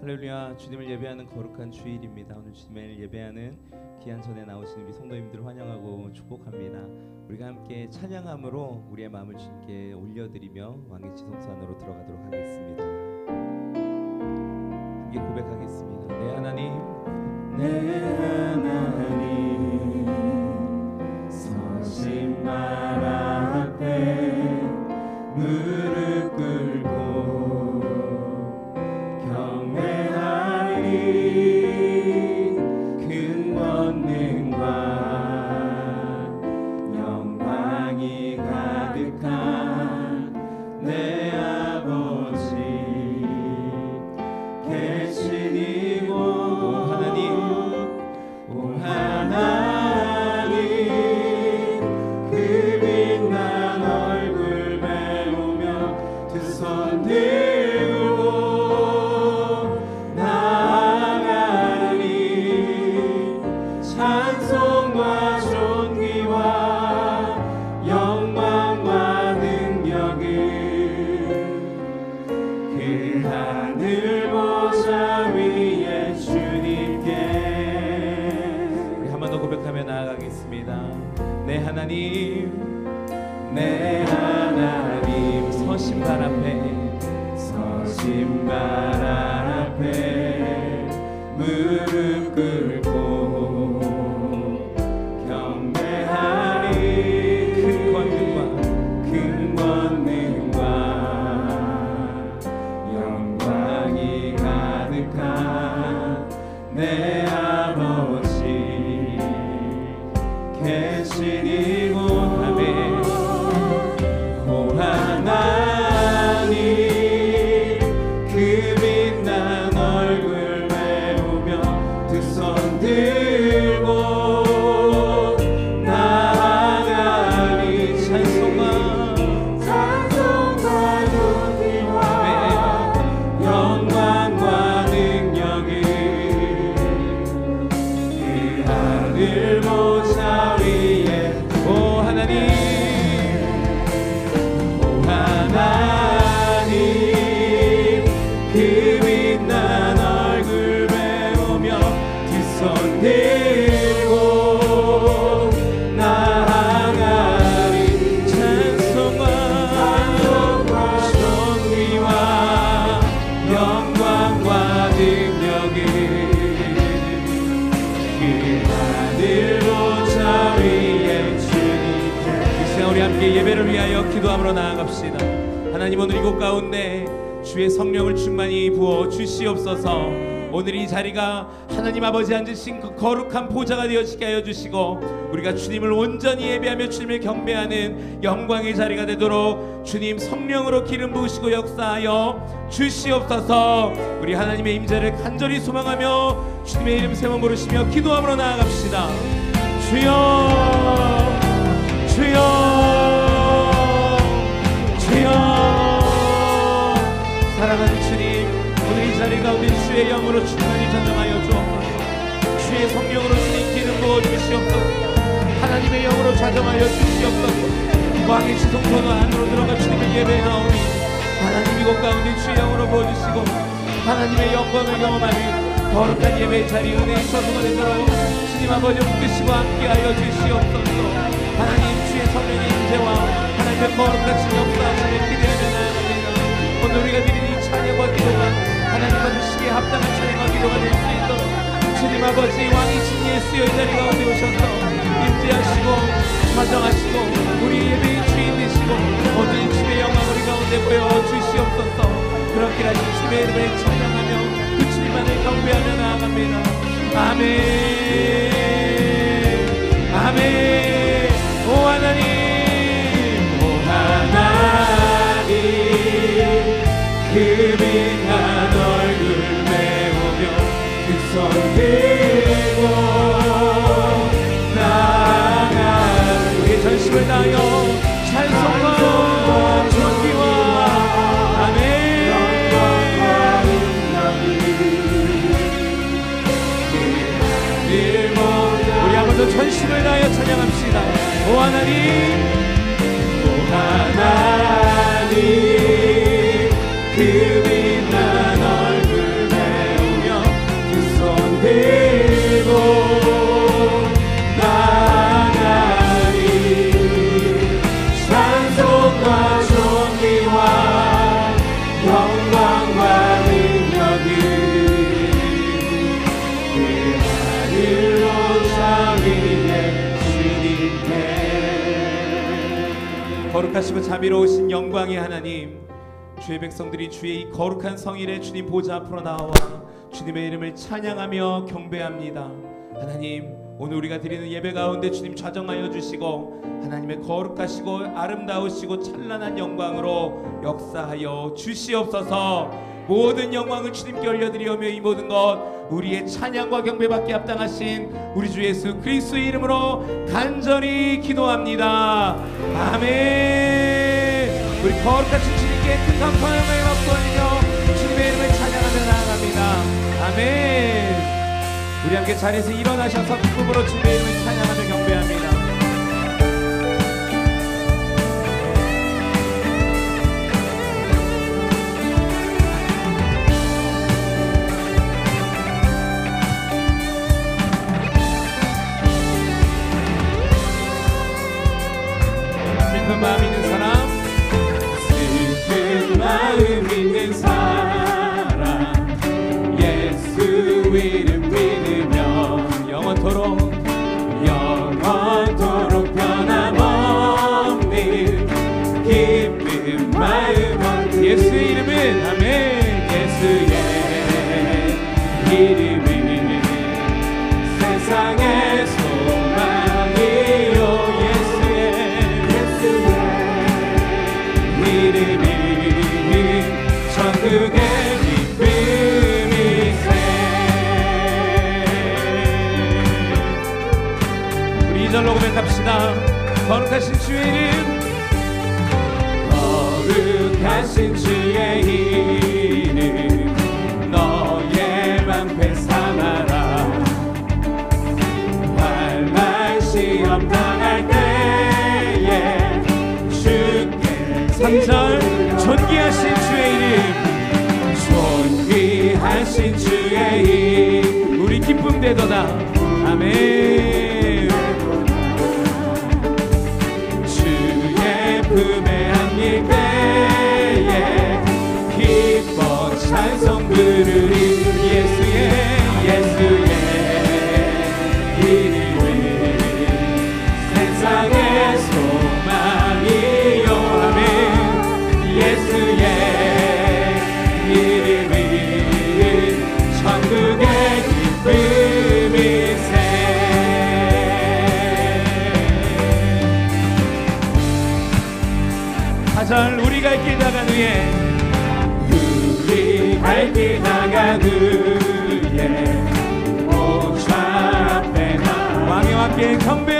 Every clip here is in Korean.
할렐루야 주님을 예배하는 거룩한 주일입니다. 오늘 주님을 예배하는 귀한 전에 나오신 우리 성도님들 환영하고 축복합니다. 우리가 함께 찬양함으로 우리의 마음을 주님께 올려드리며 왕의 지성소 안으로 들어가도록 하겠습니다. 함께 고백하겠습니다. 내 하나님 내 하나님 서신 말 앞에 주의 성령을 충만히 부어 주시옵소서. 오늘 이 자리가 하나님 아버지 앉으신 그 거룩한 보좌가 되어지게 하여 주시고 우리가 주님을 온전히 예배하며 주님을 경배하는 영광의 자리가 되도록 주님 성령으로 기름 부으시고 역사하여 주시옵소서. 우리 하나님의 임재를 간절히 소망하며 주님의 이름 세번 부르시며 기도함으로 나아갑시다. 주여 주여 주여 사랑하는 주님 오늘 이 자리 가운데 주의 영으로 충만히 전정하여 주옵소서. 주의 성령으로 주님 기름 부어 주시옵소서. 하나님의 영으로 자정하여 주시옵소서. 왕의 지성소도 안으로 들어가 주님을 예배하오니 하나님 이곳 가운데 주의 영으로 부어주시고 하나님의 영광을 경험하는 거룩한 예배의 자리 은혜의 서성을 되도록 주님 아버지 붙드시고 함께하여 주시옵소서. 하나님 주의 성령의 임재와 하나님의 거룩하신 역사하심을 기대하며 나아갑니다 오늘 우리가 드리는 이 찬양과 기도가 하나님 받으시기에 합당한 찬양과 기도가 될 수 있도록 주님 아버지 왕이신 예수의 자리 가운데 오셔서 임재하시고 사정하시고 우리 예배의 주인 되시고 모든 주의 영광 우리 가운데 보여주시옵소서. 그렇게 하신 주의 이름을 찬양하며 그 주님만을 경배하며 나아갑니다. 아멘. 아멘. 오 하나님. 오 하나님 그 빛난 얼굴 메우며 그손 들고 나가 우리의 전심을 다하여 찬송과 존귀와 아멘. 찬양합시다. 오 하나님 오 하나님. 고 자비로우신 영광의 하나님 주의 백성들이 주의 이 거룩한 성일에 주님 보좌 앞으로 나와 주님의 이름을 찬양하며 경배합니다. 하나님 오늘 우리가 드리는 예배 가운데 주님 좌정하여 주시고 하나님의 거룩하시고 아름다우시고 찬란한 영광으로 역사하여 주시옵소서 모든 영광을 주님께 올려드리오며 이 모든 것 우리의 찬양과 경배받기 합당하신 우리 주 예수 그리스도의 이름으로 간절히 기도합니다. 아멘. 우리 거룩하신 주님께 큰 감사의 영광을 받고 올리며 주님의 이름을 찬양하며 나아갑니다. 아멘. 우리 함께 자리에서 일어나셔서 기쁨으로 주님의 이름을 찬양하며 경배합니다 슬 이름 너의 방패 삼아라. 환난 시험 당할 때에 주께 3절 존귀하신 주의 이름 존귀하신 주의 이름. 우리 기쁨 되도다. 아멘 찬 왕의 왕께 경배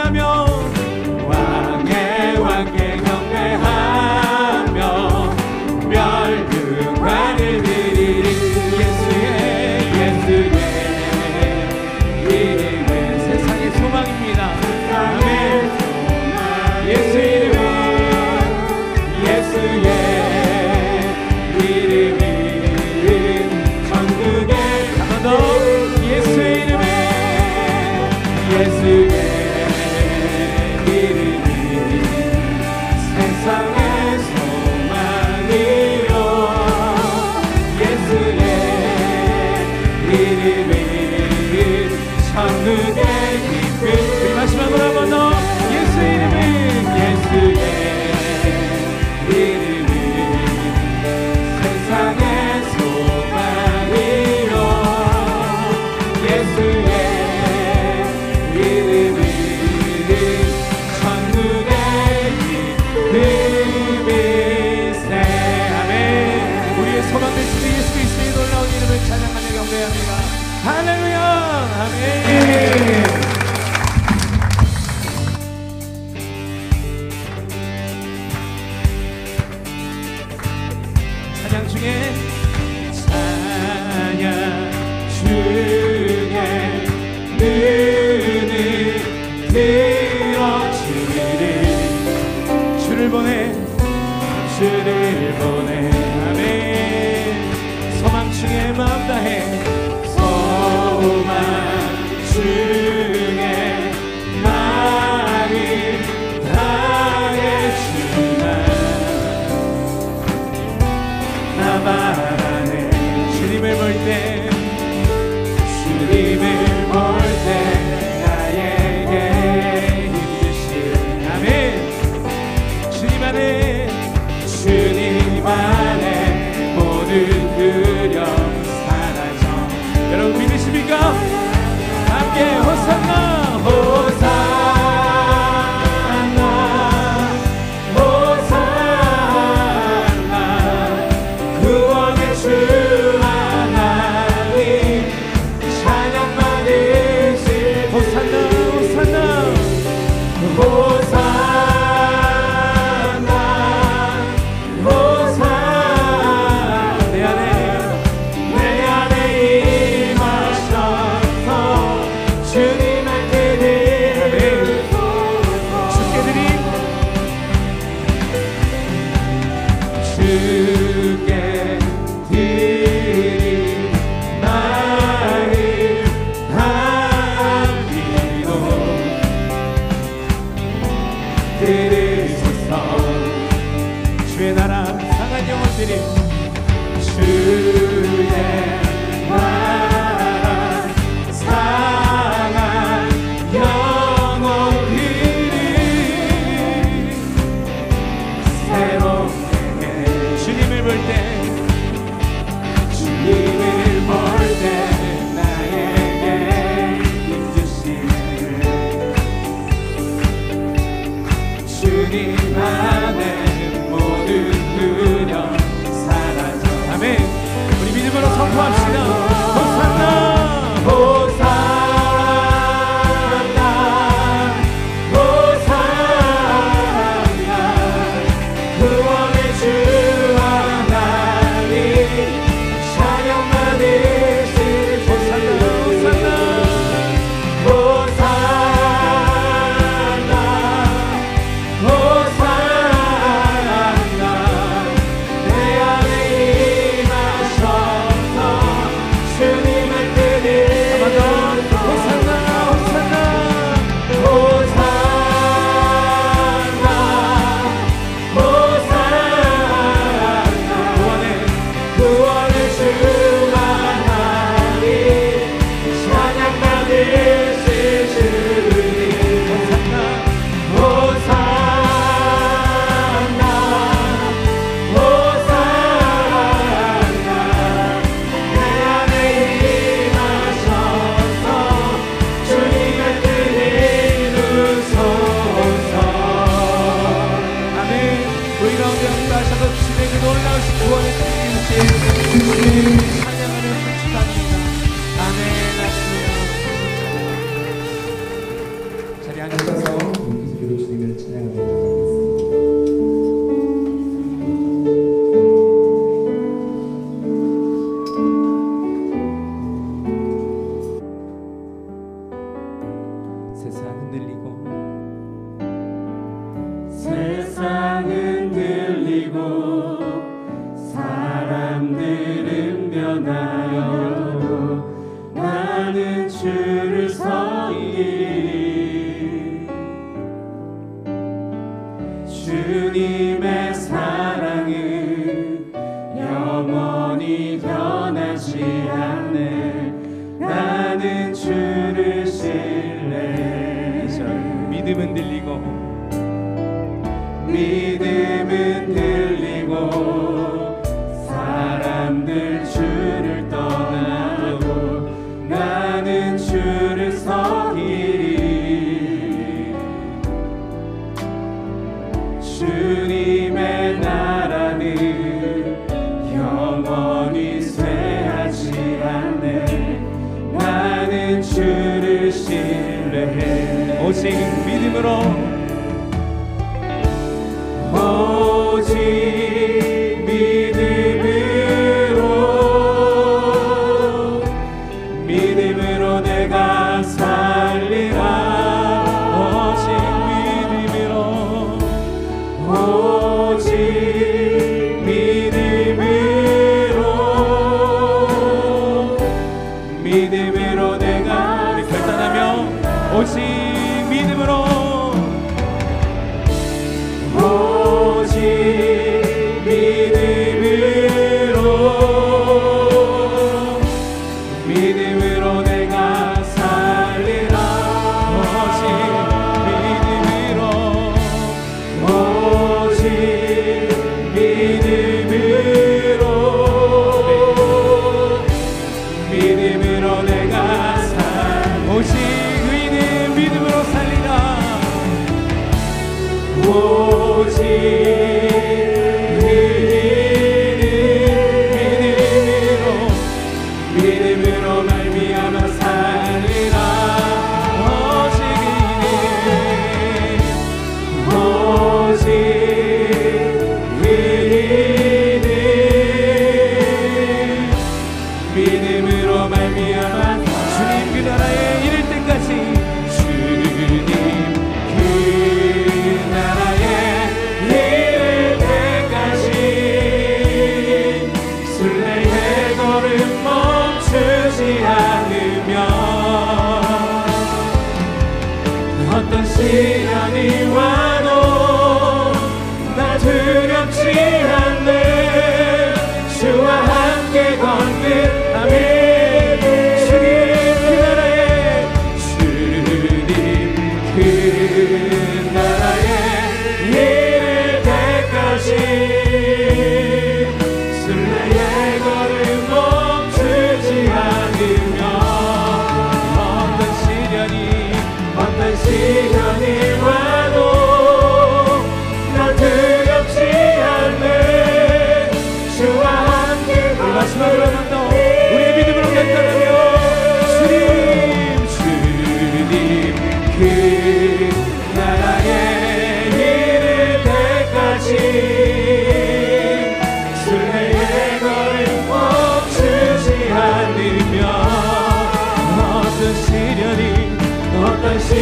Biri bir o meyve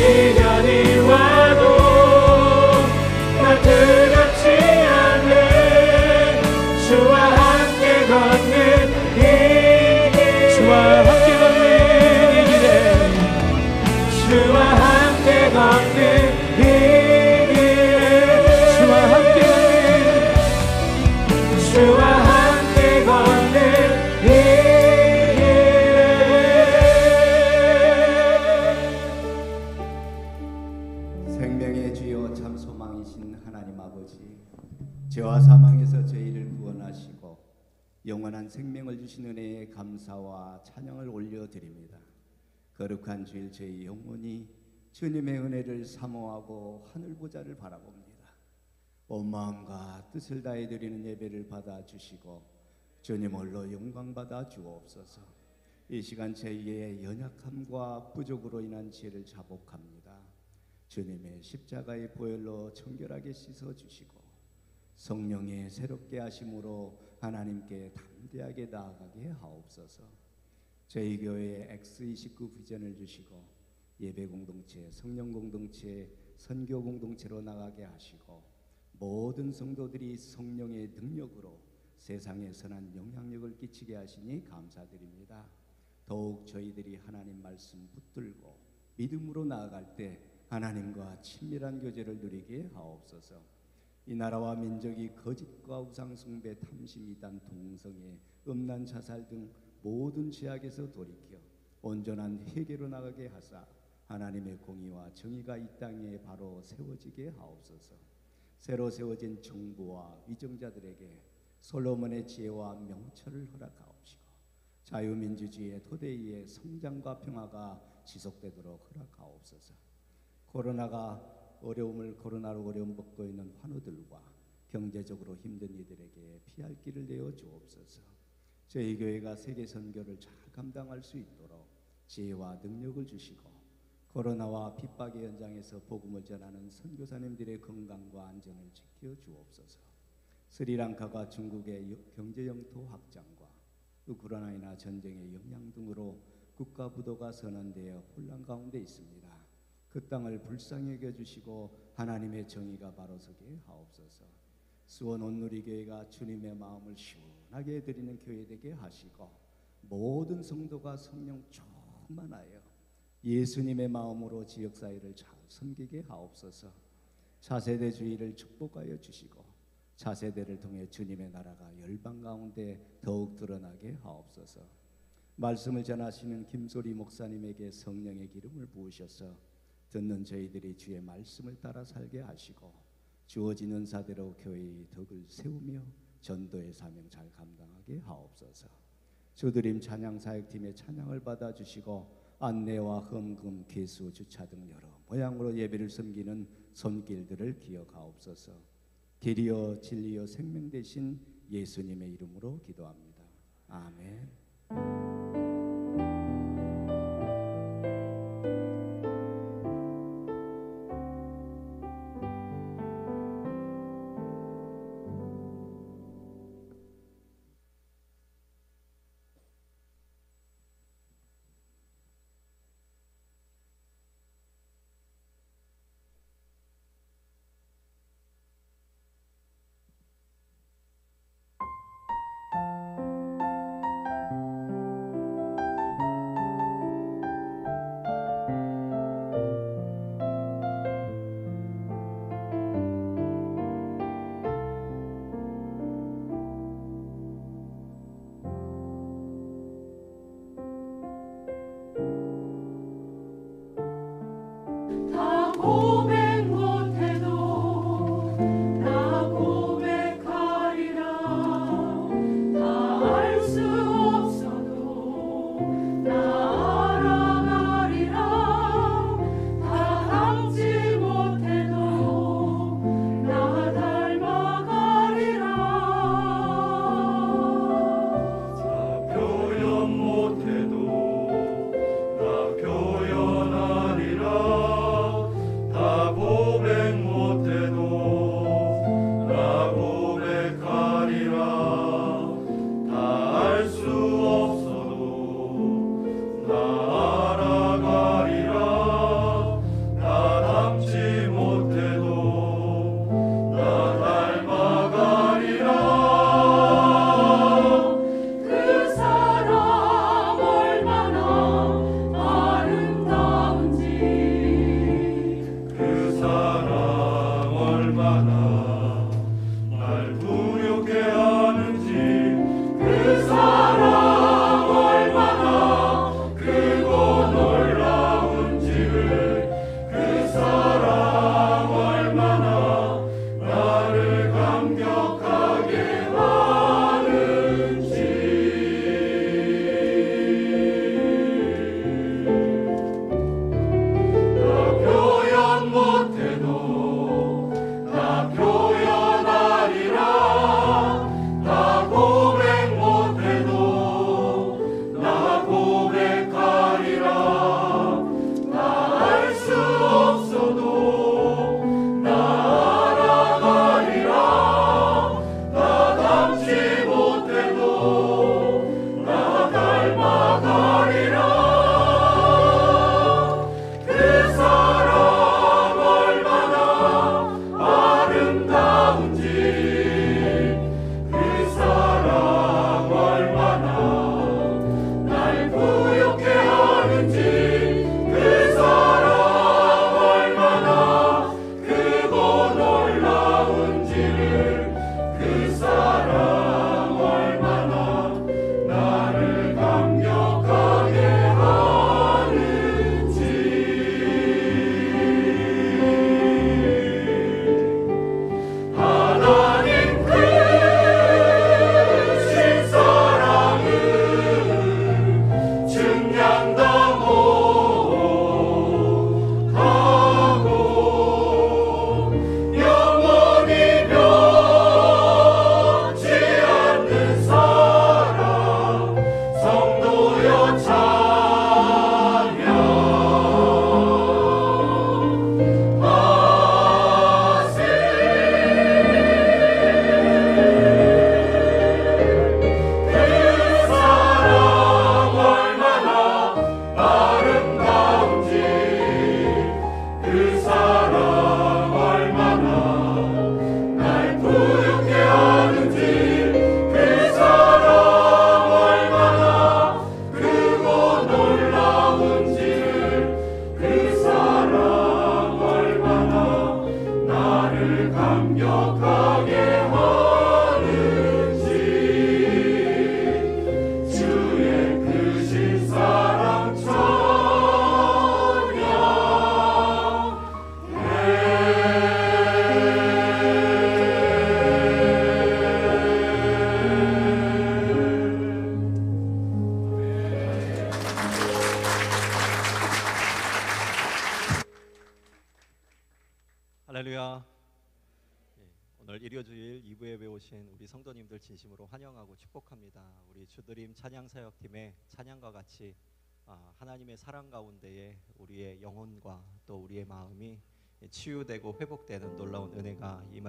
어 주일 저희 영혼이 주님의 은혜를 사모하고 하늘 보좌를 바라봅니다. 온 마음과 뜻을 다해 드리는 예배를 받아 주시고 주님 홀로 영광 받아 주옵소서. 이 시간 저희의 연약함과 부족으로 인한 지혜를 자복합니다. 주님의 십자가의 보혈로 청결하게 씻어 주시고 성령의 새롭게 하심으로 하나님께 담대하게 나아가게 하옵소서. 저희 교회에 X29 비전을 주시고 예배 공동체, 성령 공동체, 선교 공동체로 나가게 하시고 모든 성도들이 성령의 능력으로 세상에 선한 영향력을 끼치게 하시니 감사드립니다. 더욱 저희들이 하나님 말씀 붙들고 믿음으로 나아갈 때 하나님과 친밀한 교제를 누리게 하옵소서. 이 나라와 민족이 거짓과 우상 숭배, 탐심, 이단, 동성애, 음란, 자살 등 모든 죄악에서 돌이켜 온전한 회개로 나가게 하사 하나님의 공의와 정의가 이 땅에 바로 세워지게 하옵소서. 새로 세워진 정부와 위정자들에게 솔로몬의 지혜와 명철을 허락하옵시고 자유민주주의의 토대 위에 성장과 평화가 지속되도록 허락하옵소서. 코로나가 어려움을 코로나로 어려움 받고 있는 환우들과 경제적으로 힘든 이들에게 피할 길을 내어 주옵소서. 저희 교회가 세계 선교를 잘 감당할 수 있도록 지혜와 능력을 주시고 코로나와 핍박의 현장에서 복음을 전하는 선교사님들의 건강과 안전을 지켜 주옵소서. 스리랑카가 중국의 여- 경제 영토 확장과 우크라이나 전쟁의 영향 등으로 국가 부도가 선언되어 혼란 가운데 있습니다. 그 땅을 불쌍히 여겨 주시고 하나님의 정의가 바로 서게 하옵소서. 수원 온누리 교회가 주님의 마음을 시원하게 드리는 교회 되게 하시고 모든 성도가 성령 충만하여 예수님의 마음으로 지역 사회를 잘 섬기게 하옵소서. 차세대 주의를 축복하여 주시고 차세대를 통해 주님의 나라가 열방 가운데 더욱 드러나게 하옵소서. 말씀을 전하시는 김소리 목사님에게 성령의 기름을 부으셔서 듣는 저희들이 주의 말씀을 따라 살게 하시고 주어진 은사대로 교회의 덕을 세우며 전도의 사명 잘 감당하게 하옵소서. 주드림 찬양 사역팀의 찬양을 받아 주시고 안내와 흠금 개수 주차 등 여러 모양으로 예배를 섬기는 손길들을 기억하옵소서. 길이요 진리요 생명 되신 예수님의 이름으로 기도합니다. 아멘.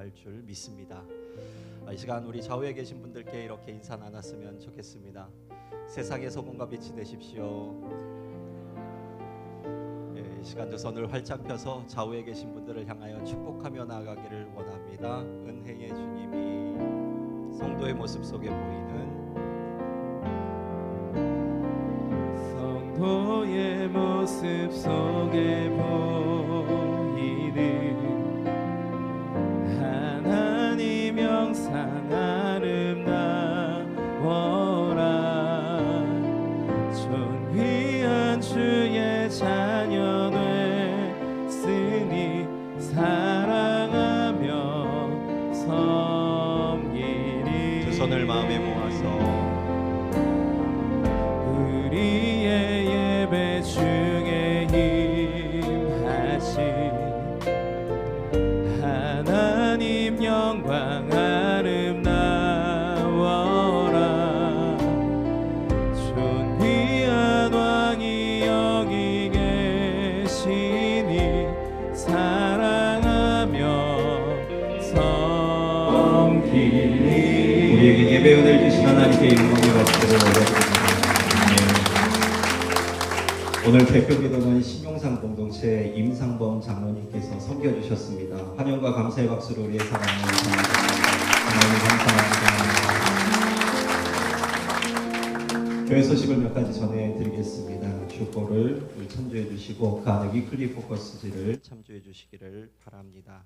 할 줄 믿습니다. 아, 이 시간 우리 좌우에 계신 분들께 이렇게 인사 나눴으면 좋겠습니다. 세상의 소금과 빛이 되십시오. 예, 이 시간 두 손을 활짝 펴서 좌우에 계신 분들을 향하여 축복하며 나아가기를 원합니다. 은혜의 주님이 성도의 모습 속에 보이는 성도의 모습 속에 보 오늘 대표 기도는 신용상 공동체 임상범 장로님께서 섬겨주셨습니다. 환영과 감사의 박수로 우리의 사랑을 감사합니다. 교회 소식을 몇 가지 전해드리겠습니다. 주보를 참조해 주시고 그 안에 위클리 포커스지를 참조해 주시기를 바랍니다.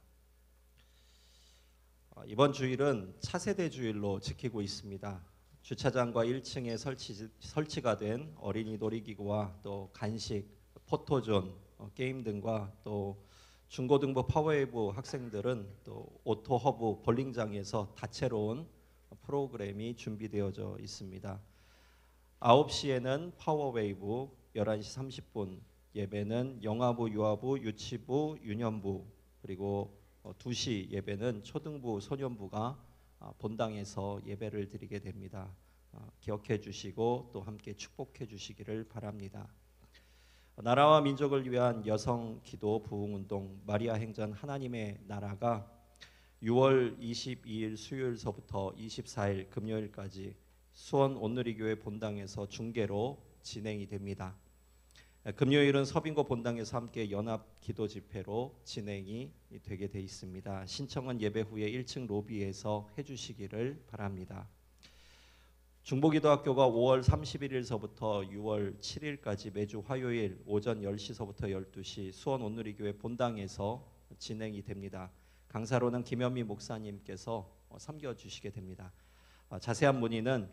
어, 이번 주일은 차세대 주일로 지키고 있습니다. 주차장과 1층에 설치, 설치가 된 어린이 놀이기구와 또 간식, 포토존, 어, 게임 등과 또 중고등부 파워웨이브 학생들은 또 오토 허브 볼링장에서 다채로운 프로그램이 준비되어져 있습니다. 9시에는 파워웨이브, 11시 30분 예배는 영아부, 유아부, 유치부, 유년부 그리고 어, 2시 예배는 초등부, 소년부가 아, 본당에서 예배를 드리게 됩니다. 아, 기억해 주시고 또 함께 축복해 주시기를 바랍니다. 나라와 민족을 위한 여성 기도 부흥 운동 마리아 행전 하나님의 나라가 6월 22일 수요일서부터 24일 금요일까지 수원 온누리교회 본당에서 중계로 진행이 됩니다. 금요일은 서빙고 본당에서 함께 연합 기도 집회로 진행이 되게 돼 있습니다. 신청은 예배 후에 1층 로비에서 해주시기를 바랍니다. 중보기도학교가 5월 31일서부터 6월 7일까지 매주 화요일 오전 10시서부터 12시 수원 온누리교회 본당에서 진행이 됩니다. 강사로는 김현미 목사님께서 섬겨주시게 됩니다. 어, 자세한 문의는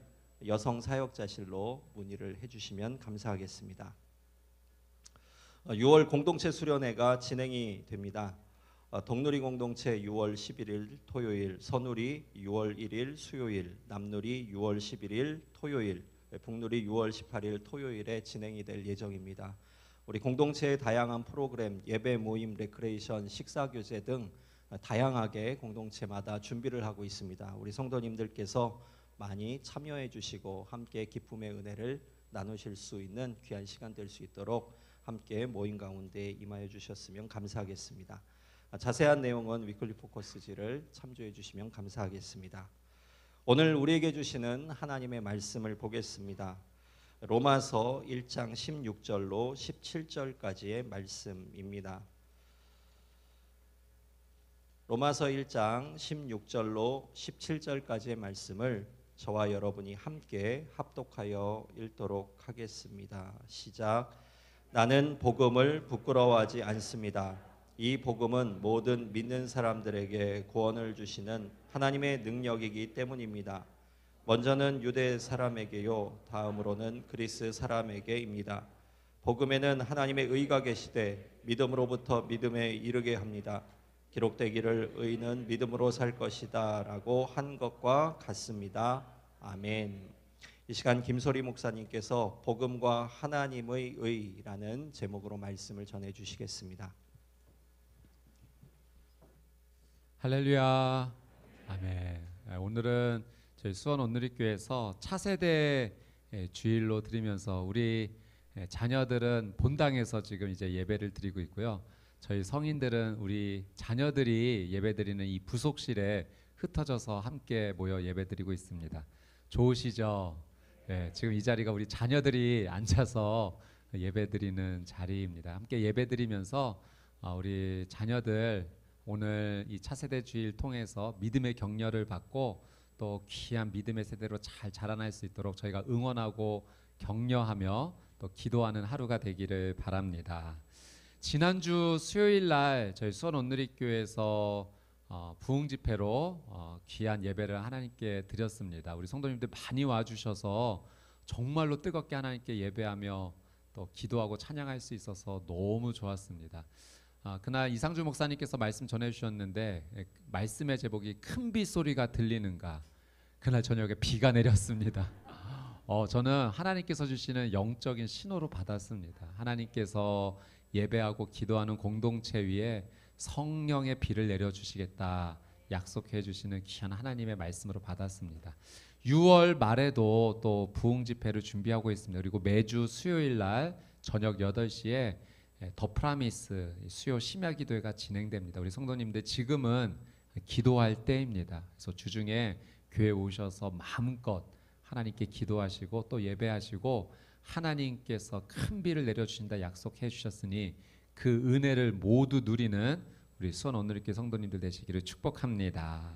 여성 사역자실로 문의를 해주시면 감사하겠습니다. 6월 공동체 수련회가 진행이 됩니다. 어, 동누리 공동체 6월 11일 토요일, 선누리 6월 1일 수요일, 남누리 6월 11일 토요일, 북누리 6월 18일 토요일에 진행이 될 예정입니다. 우리 공동체의 다양한 프로그램, 예배 모임, 레크레이션, 식사 교제 등 다양하게 공동체마다 준비를 하고 있습니다. 우리 성도님들께서 많이 참여해 주시고 함께 기쁨의 은혜를 나누실 수 있는 귀한 시간 될 수 있도록 함께 모임 가운데 임하여 주셨으면 감사하겠습니다. 아, 자세한 내용은 위클리 포커스지를 참조해 주시면 감사하겠습니다. 오늘 우리에게 주시는 하나님의 말씀을 보겠습니다. 로마서 1장 16절로 17절까지의 말씀입니다. 로마서 1장 16절로 17절까지의 말씀을 저와 여러분이 함께 합독하여 읽도록 하겠습니다. 시작. 나는 복음을 부끄러워하지 않습니다. 이 복음은 모든 믿는 사람들에게 구원을 주시는 하나님의 능력이기 때문입니다. 먼저는 유대 사람에게요, 다음으로는 그리스 사람에게입니다. 복음에는 하나님의 의가 계시되 믿음으로부터 믿음에 이르게 합니다. 기록되기를 의는 믿음으로 살 것이다라고 한 것과 같습니다. 아멘. 이 시간 김소리 목사님께서 복음과 하나님의 의라는 제목으로 말씀을 전해 주시겠습니다. 할렐루야. 아멘. 예, 오늘은 저희 수원 온누리교회에서 차세대 예, 주일로 드리면서 우리 예, 자녀들은 본당에서 지금 이제 예배를 드리고 있고요. 저희 성인들은 우리 자녀들이 예배드리는 이 부속실에 흩어져서 함께 모여 예배드리고 있습니다. 좋으시죠? 예, 지금 이 자리가 우리 자녀들이 앉아서 예배드리는 자리입니다. 함께 예배드리면서 아, 우리 자녀들 오늘 이 차세대 주일 통해서 믿음의 격려를 받고 또 귀한 믿음의 세대로 잘 자라날 수 있도록 저희가 응원하고 격려하며 또 기도하는 하루가 되기를 바랍니다. 지난주 수요일 날 저희 수원 온누리교회에서 어, 부흥 집회로 어, 귀한 예배를 하나님께 드렸습니다. 우리 성도님들 많이 와주셔서 정말로 뜨겁게 하나님께 예배하며 또 기도하고 찬양할 수 있어서 너무 좋았습니다. 아, 그날 이상주 목사님께서 말씀 전해주셨는데 예, 말씀의 제목이 큰비 소리가 들리는가. 그날 저녁에 비가 내렸습니다. 어, 저는 하나님께서 주시는 영적인 신호로 받았습니다. 하나님께서 예배하고 기도하는 공동체 위에 성령의 비를 내려 주시겠다 약속해 주시는 귀한 하나님의 말씀으로 받았습니다. 6월 말에도 또 부흥 집회를 준비하고 있습니다. 그리고 매주 수요일 날 저녁 8시에 예, 더 프라미스 수요 심야 기도회가 진행됩니다. 우리 성도님들 지금은 기도할 때입니다. 그래서 주중에 교회 오셔서 마음껏 하나님께 기도하시고 또 예배하시고 하나님께서 큰 비를 내려 주신다 약속해 주셨으니 그 은혜를 모두 누리는 우리 수원 오늘께 성도님들 되시기를 축복합니다.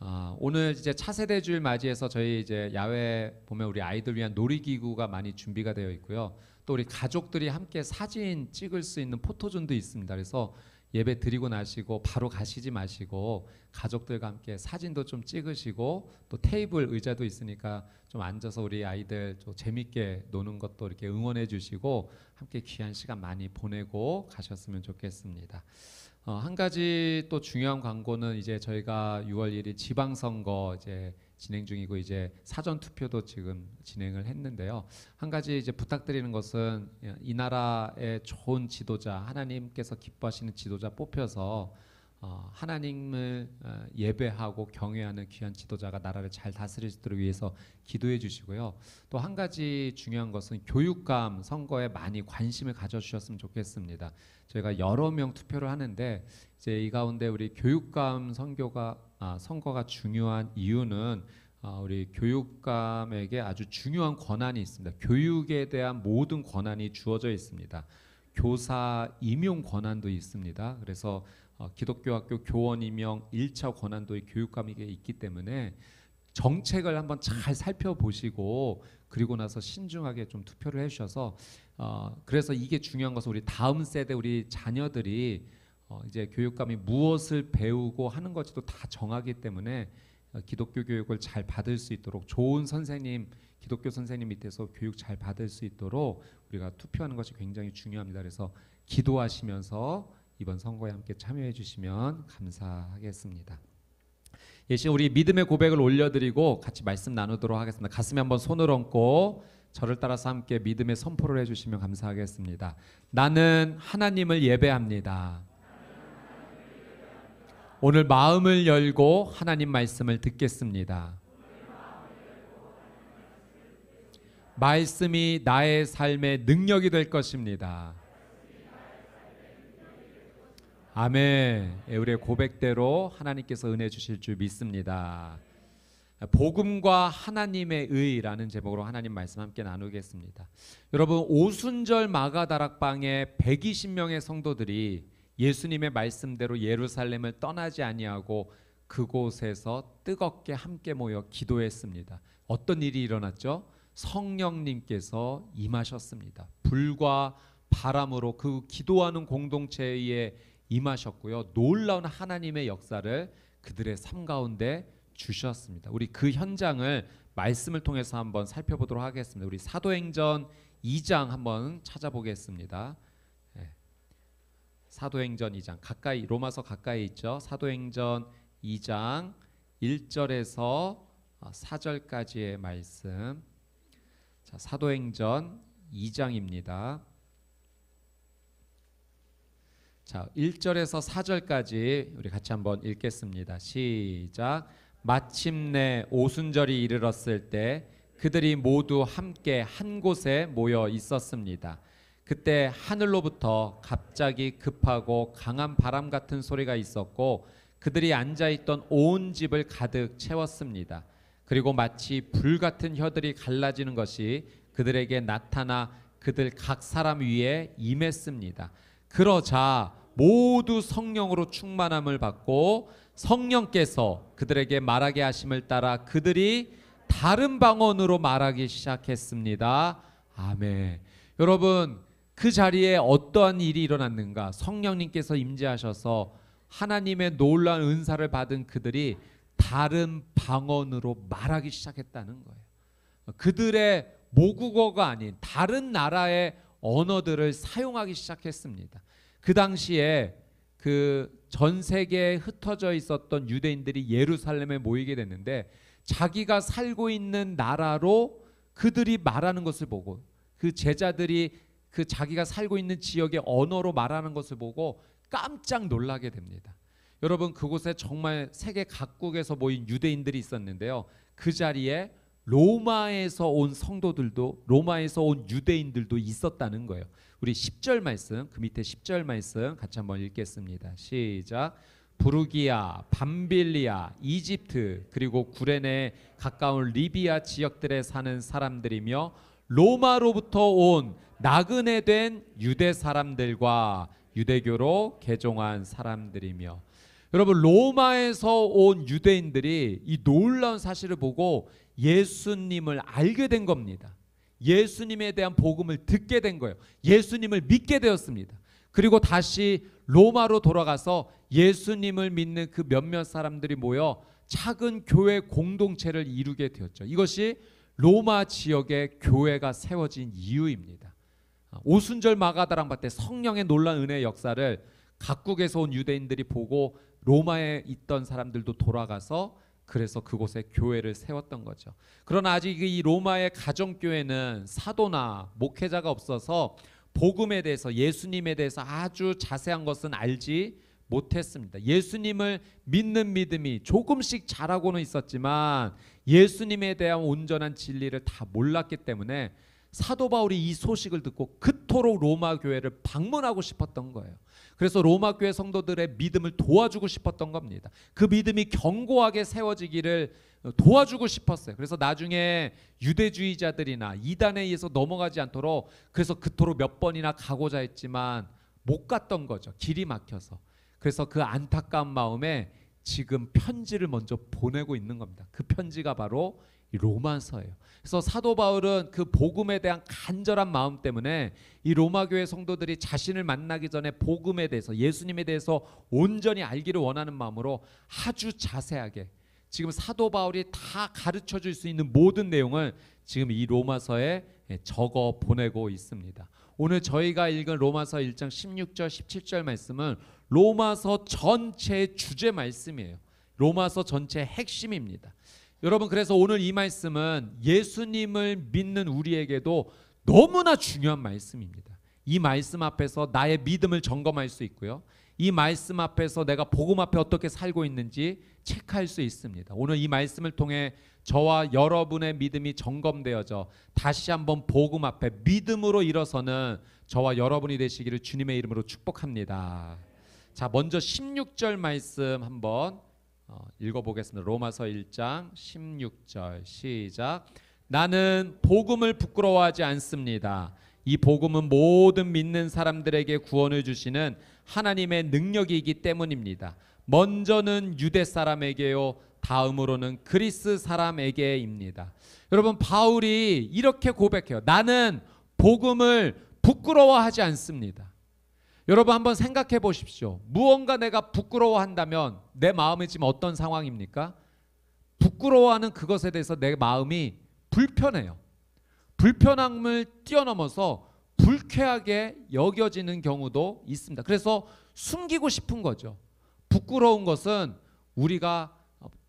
아, 오늘 이제 차세대 주일 맞이해서 저희 이제 야외 보면 우리 아이들 위한 놀이기구가 많이 준비가 되어 있고요. 또 우리 가족들이 함께 사진 찍을 수 있는 포토존도 있습니다. 그래서 예배 드리고 나시고 바로 가시지 마시고 가족들과 함께 사진도 좀 찍으시고 또 테이블 의자도 있으니까 좀 앉아서 우리 아이들 좀 재밌게 노는 것도 이렇게 응원해 주시고 함께 귀한 시간 많이 보내고 가셨으면 좋겠습니다. 어, 한 가지 또 중요한 광고는 이제 저희가 6월 1일 지방선거 이제 진행 중이고 이제 사전 투표도 지금 진행을 했는데요. 한 가지 이제 부탁드리는 것은 이 나라의 좋은 지도자 하나님께서 기뻐하시는 지도자 뽑혀서 어, 하나님을 어, 예배하고 경외하는 귀한 지도자가 나라를 잘 다스릴 수 있도록 위해서 기도해 주시고요. 또 한 가지 중요한 것은 교육감 선거에 많이 관심을 가져 주셨으면 좋겠습니다. 저희가 여러 명 투표를 하는데 이제 이 가운데 우리 교육감 선교가 아, 선거가 중요한 이유는 아, 우리 교육감에게 아주 중요한 권한이 있습니다. 교육에 대한 모든 권한이 주어져 있습니다. 교사 임용 권한도 있습니다. 그래서 어, 기독교 학교 교원 임명 1차 권한도 교육감에게 있기 때문에 정책을 한번 잘 살펴보시고 그리고 나서 신중하게 좀 투표를 해주셔서 어, 그래서 이게 중요한 것은 우리 다음 세대 우리 자녀들이 어, 이제 교육감이 무엇을 배우고 하는 것도 다 정하기 때문에 어, 기독교 교육을 잘 받을 수 있도록 좋은 선생님 기독교 선생님 밑에서 교육 잘 받을 수 있도록 우리가 투표하는 것이 굉장히 중요합니다. 그래서 기도하시면서 이번 선거에 함께 참여해 주시면 감사하겠습니다. 예시 우리 믿음의 고백을 올려드리고 같이 말씀 나누도록 하겠습니다. 가슴에 한번 손을 얹고 저를 따라서 함께 믿음의 선포를 해주시면 감사하겠습니다. 나는 하나님을 예배합니다. 오늘 마음을 열고 하나님 말씀을 듣겠습니다. 말씀이 나의 삶의 능력이 될 것입니다. 아멘. 예, 우리의 고백대로 하나님께서 은혜 주실 줄 믿습니다. 복음과 하나님의 의라는 제목으로 하나님 말씀 함께 나누겠습니다. 여러분 오순절 마가 다락방에 120명의 성도들이 예수님의 말씀대로 예루살렘을 떠나지 아니하고 그곳에서 뜨겁게 함께 모여 기도했습니다. 어떤 일이 일어났죠? 성령님께서 임하셨습니다. 불과 바람으로 그 기도하는 공동체에 임하셨고요. 놀라운 하나님의 역사를 그들의 삶 가운데 주셨습니다. 우리 그 현장을 말씀을 통해서 한번 살펴보도록 하겠습니다. 우리 사도행전 2장 한번 찾아보겠습니다. 네. 사도행전 2장 가까이 로마서 가까이 있죠. 사도행전 2장 1절에서 4절까지의 말씀. 자, 사도행전 2장입니다. 자, 1절에서 4절까지 우리 같이 한번 읽겠습니다. 시작. 마침내 오순절이 이르렀을 때 그들이 모두 함께 한 곳에 모여 있었습니다. 그때 하늘로부터 갑자기 급하고 강한 바람 같은 소리가 있었고 그들이 앉아 있던 온 집을 가득 채웠습니다. 그리고 마치 불 같은 혀들이 갈라지는 것이 그들에게 나타나 그들 각 사람 위에 임했습니다. 그러자 모두 성령으로 충만함을 받고 성령께서 그들에게 말하게 하심을 따라 그들이 다른 방언으로 말하기 시작했습니다. 아멘. 여러분 그 자리에 어떠한 일이 일어났는가? 성령님께서 임재하셔서 하나님의 놀라운 은사를 받은 그들이 다른 방언으로 말하기 시작했다는 거예요. 그들의 모국어가 아닌 다른 나라의 언어들을 사용하기 시작했습니다. 그 당시에 그 전 세계에 흩어져 있었던 유대인들이 예루살렘에 모이게 됐는데 자기가 살고 있는 나라로 그들이 말하는 것을 보고 그 제자들이 그 자기가 살고 있는 지역의 언어로 말하는 것을 보고 깜짝 놀라게 됩니다. 여러분 그곳에 정말 세계 각국에서 모인 유대인들이 있었는데요. 그 자리에 로마에서 온 성도들도 로마에서 온 유대인들도 있었다는 거예요. 우리 10절 말씀 그 밑에 10절 말씀 같이 한번 읽겠습니다. 시작. 부르기아, 밤빌리아, 이집트 그리고 구레네 가까운 리비아 지역들에 사는 사람들이며 로마로부터 온 나그네 된 유대 사람들과 유대교로 개종한 사람들이며 여러분 로마에서 온 유대인들이 이 놀라운 사실을 보고 예수님을 알게 된 겁니다. 예수님에 대한 복음을 듣게 된 거예요. 예수님을 믿게 되었습니다. 그리고 다시 로마로 돌아가서 예수님을 믿는 그 몇몇 사람들이 모여 작은 교회 공동체를 이루게 되었죠. 이것이 로마 지역에 교회가 세워진 이유입니다. 오순절 마가다랑 밭때 성령의 놀란 은혜의 역사를 각국에서 온 유대인들이 보고 로마에 있던 사람들도 돌아가서 그래서 그곳에 교회를 세웠던 거죠. 그러나 아직 이 로마의 가정 교회는 사도나 목회자가 없어서 복음에 대해서 예수님에 대해서 아주 자세한 것은 알지 못했습니다. 예수님을 믿는 믿음이 조금씩 자라고는 있었지만 예수님에 대한 온전한 진리를 다 몰랐기 때문에 사도 바울이 이 소식을 듣고 그토록 로마 교회를 방문하고 싶었던 거예요. 그래서 로마 교회 성도들의 믿음을 도와주고 싶었던 겁니다. 그 믿음이 견고하게 세워지기를 도와주고 싶었어요. 그래서 나중에 유대주의자들이나 이단에 의해서 넘어가지 않도록 그래서 그토록 몇 번이나 가고자 했지만 못 갔던 거죠. 길이 막혀서. 그래서 그 안타까운 마음에 지금 편지를 먼저 보내고 있는 겁니다. 그 편지가 바로 이 로마서예요. 그래서 사도 바울은 그 복음에 대한 간절한 마음 때문에 이 로마 교회 성도들이 자신을 만나기 전에 복음에 대해서 예수님에 대해서 온전히 알기를 원하는 마음으로 아주 자세하게 지금 사도 바울이 다 가르쳐 줄 수 있는 모든 내용을 지금 이 로마서에 적어 보내고 있습니다. 오늘 저희가 읽은 로마서 1장 16절 17절 말씀은 로마서 전체의 주제 말씀이에요. 로마서 전체의 핵심입니다. 여러분 그래서 오늘 이 말씀은 예수님을 믿는 우리에게도 너무나 중요한 말씀입니다. 이 말씀 앞에서 나의 믿음을 점검할 수 있고요. 이 말씀 앞에서 내가 복음 앞에 어떻게 살고 있는지 체크할 수 있습니다. 오늘 이 말씀을 통해 저와 여러분의 믿음이 점검되어져 다시 한번 복음 앞에 믿음으로 일어서는 저와 여러분이 되시기를 주님의 이름으로 축복합니다. 자, 먼저 16절 말씀 한번 어, 읽어보겠습니다. 로마서 1장 16절 시작. 나는 복음을 부끄러워하지 않습니다. 이 복음은 모든 믿는 사람들에게 구원을 주시는 하나님의 능력이기 때문입니다. 먼저는 유대 사람에게요, 다음으로는 그리스 사람에게입니다. 여러분 바울이 이렇게 고백해요. 나는 복음을 부끄러워하지 않습니다. 여러분 한번 생각해 보십시오. 무언가 내가 부끄러워한다면 내 마음이 지금 어떤 상황입니까? 부끄러워하는 그것에 대해서 내 마음이 불편해요. 불편함을 뛰어넘어서 불쾌하게 여겨지는 경우도 있습니다. 그래서 숨기고 싶은 거죠. 부끄러운 것은 우리가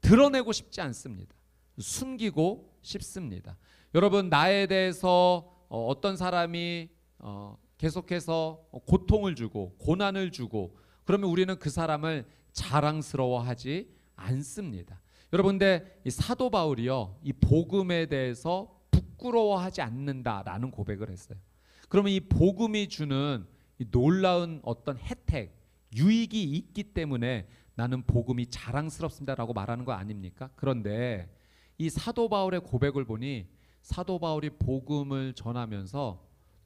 드러내고 싶지 않습니다. 숨기고 싶습니다. 여러분 나에 대해서 어떤 사람이 어, 계속해서 고통을 주고 고난을 주고 그러면 우리는 그 사람을 자랑스러워하지 않습니다. 여러분 근데 이 사도 바울이요. 이 복음에 대해서 부끄러워하지 않는다라는 고백을 했어요. 그러면 이 복음이 주는 이 놀라운 어떤 혜택, 유익이 있기 때문에 나는 복음이 자랑스럽습니다라고 말하는 거 아닙니까? 그런데 이 사도 바울의 고백을 보니 사도 바울이 복음을 전하면서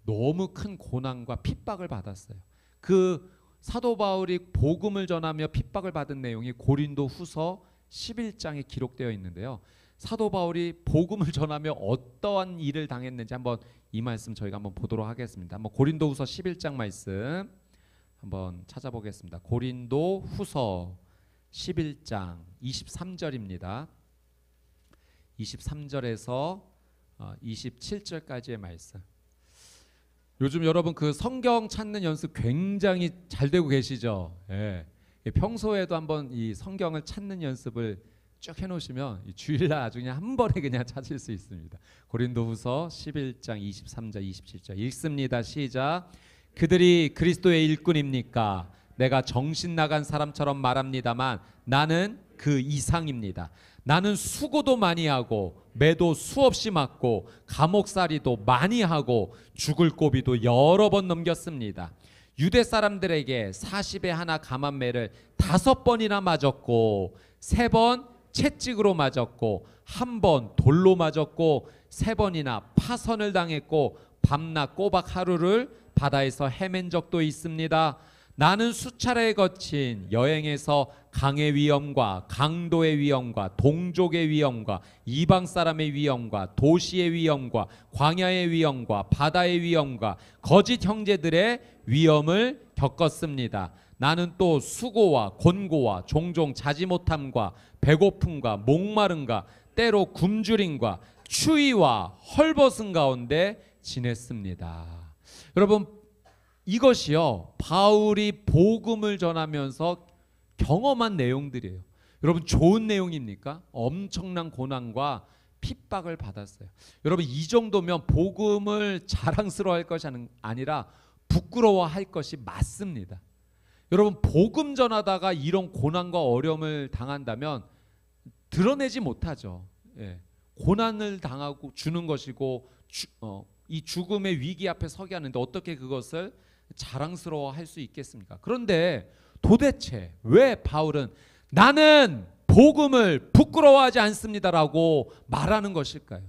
너무 큰 고난과 핍박을 받았어요. 그 사도 바울이 복음을 전하며 핍박을 받은 내용이 고린도 후서 11장에 기록되어 있는데요. 사도 바울이 복음을 전하며 어떠한 일을 당했는지 한번 이 말씀 저희가 한번 보도록 하겠습니다. 한번 고린도 후서 11장 말씀 한번 찾아보겠습니다. 고린도 후서 11장 23절입니다. 23절에서 27절까지의 말씀. 요즘 여러분 그 성경 찾는 연습 굉장히 잘 되고 계시죠? 예. 평소에도 한번 이 성경을 찾는 연습을 쭉 해놓으시면 이 주일날 아주 그냥 한 번에 그냥 찾을 수 있습니다. 고린도후서 11장 23절 27절 읽습니다. 시작. 그들이 그리스도의 일꾼입니까? 내가 정신 나간 사람처럼 말합니다만 나는 그 이상입니다. 나는 수고도 많이 하고 매도 수없이 맞고 감옥살이도 많이 하고 죽을 고비도 여러 번 넘겼습니다. 유대 사람들에게 40에 하나 감한 매를 다섯 번이나 맞았고 세 번 채찍으로 맞았고 한 번 돌로 맞았고 세 번이나 파선을 당했고 밤낮 꼬박 하루를 바다에서 헤맨 적도 있습니다. 나는 수차례 거친 여행에서 강의 위험과 강도의 위험과 동족의 위험과 이방 사람의 위험과 도시의 위험과 광야의 위험과 바다의 위험과 거짓 형제들의 위험을 겪었습니다. 나는 또 수고와 곤고와 종종 자지 못함과 배고픔과 목마름과 때로 굶주림과 추위와 헐벗은 가운데 지냈습니다. 여러분 이것이요 바울이 복음을 전하면서 경험한 내용들이에요. 여러분 좋은 내용입니까? 엄청난 고난과 핍박을 받았어요. 여러분 이 정도면 복음을 자랑스러워할 것이 아니라 부끄러워할 것이 맞습니다. 여러분 복음 전하다가 이런 고난과 어려움을 당한다면 드러내지 못하죠. 예. 고난을 당하고 주는 것이고 주, 어, 이 죽음의 위기 앞에 서게 하는데 어떻게 그것을 자랑스러워 할 수 있겠습니까? 그런데 도대체 왜 바울은 나는 복음을 부끄러워하지 않습니다라고 말하는 것일까요?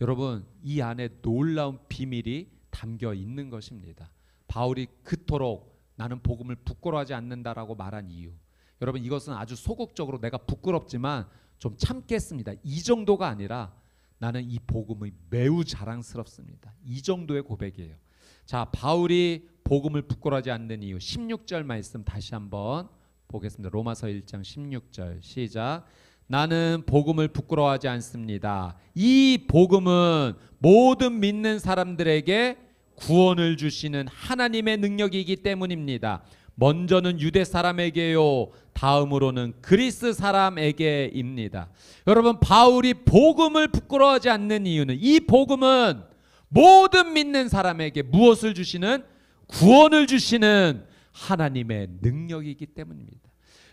여러분 이 안에 놀라운 비밀이 담겨 있는 것입니다. 바울이 그토록 나는 복음을 부끄러워하지 않는다라고 말한 이유. 여러분 이것은 아주 소극적으로 내가 부끄럽지만 좀 참겠습니다. 이 정도가 아니라 나는 이 복음이 매우 자랑스럽습니다. 이 정도의 고백이에요. 자, 바울이 복음을 부끄러워하지 않는 이유 16절 말씀 다시 한번 보겠습니다. 로마서 1장 16절 시작. 나는 복음을 부끄러워하지 않습니다. 이 복음은 모든 믿는 사람들에게 구원을 주시는 하나님의 능력이기 때문입니다. 먼저는 유대 사람에게요. 다음으로는 그리스 사람에게입니다. 여러분 바울이 복음을 부끄러워하지 않는 이유는 이 복음은 모든 믿는 사람에게 무엇을 주시는 구원을 주시는 하나님의 능력이기 때문입니다.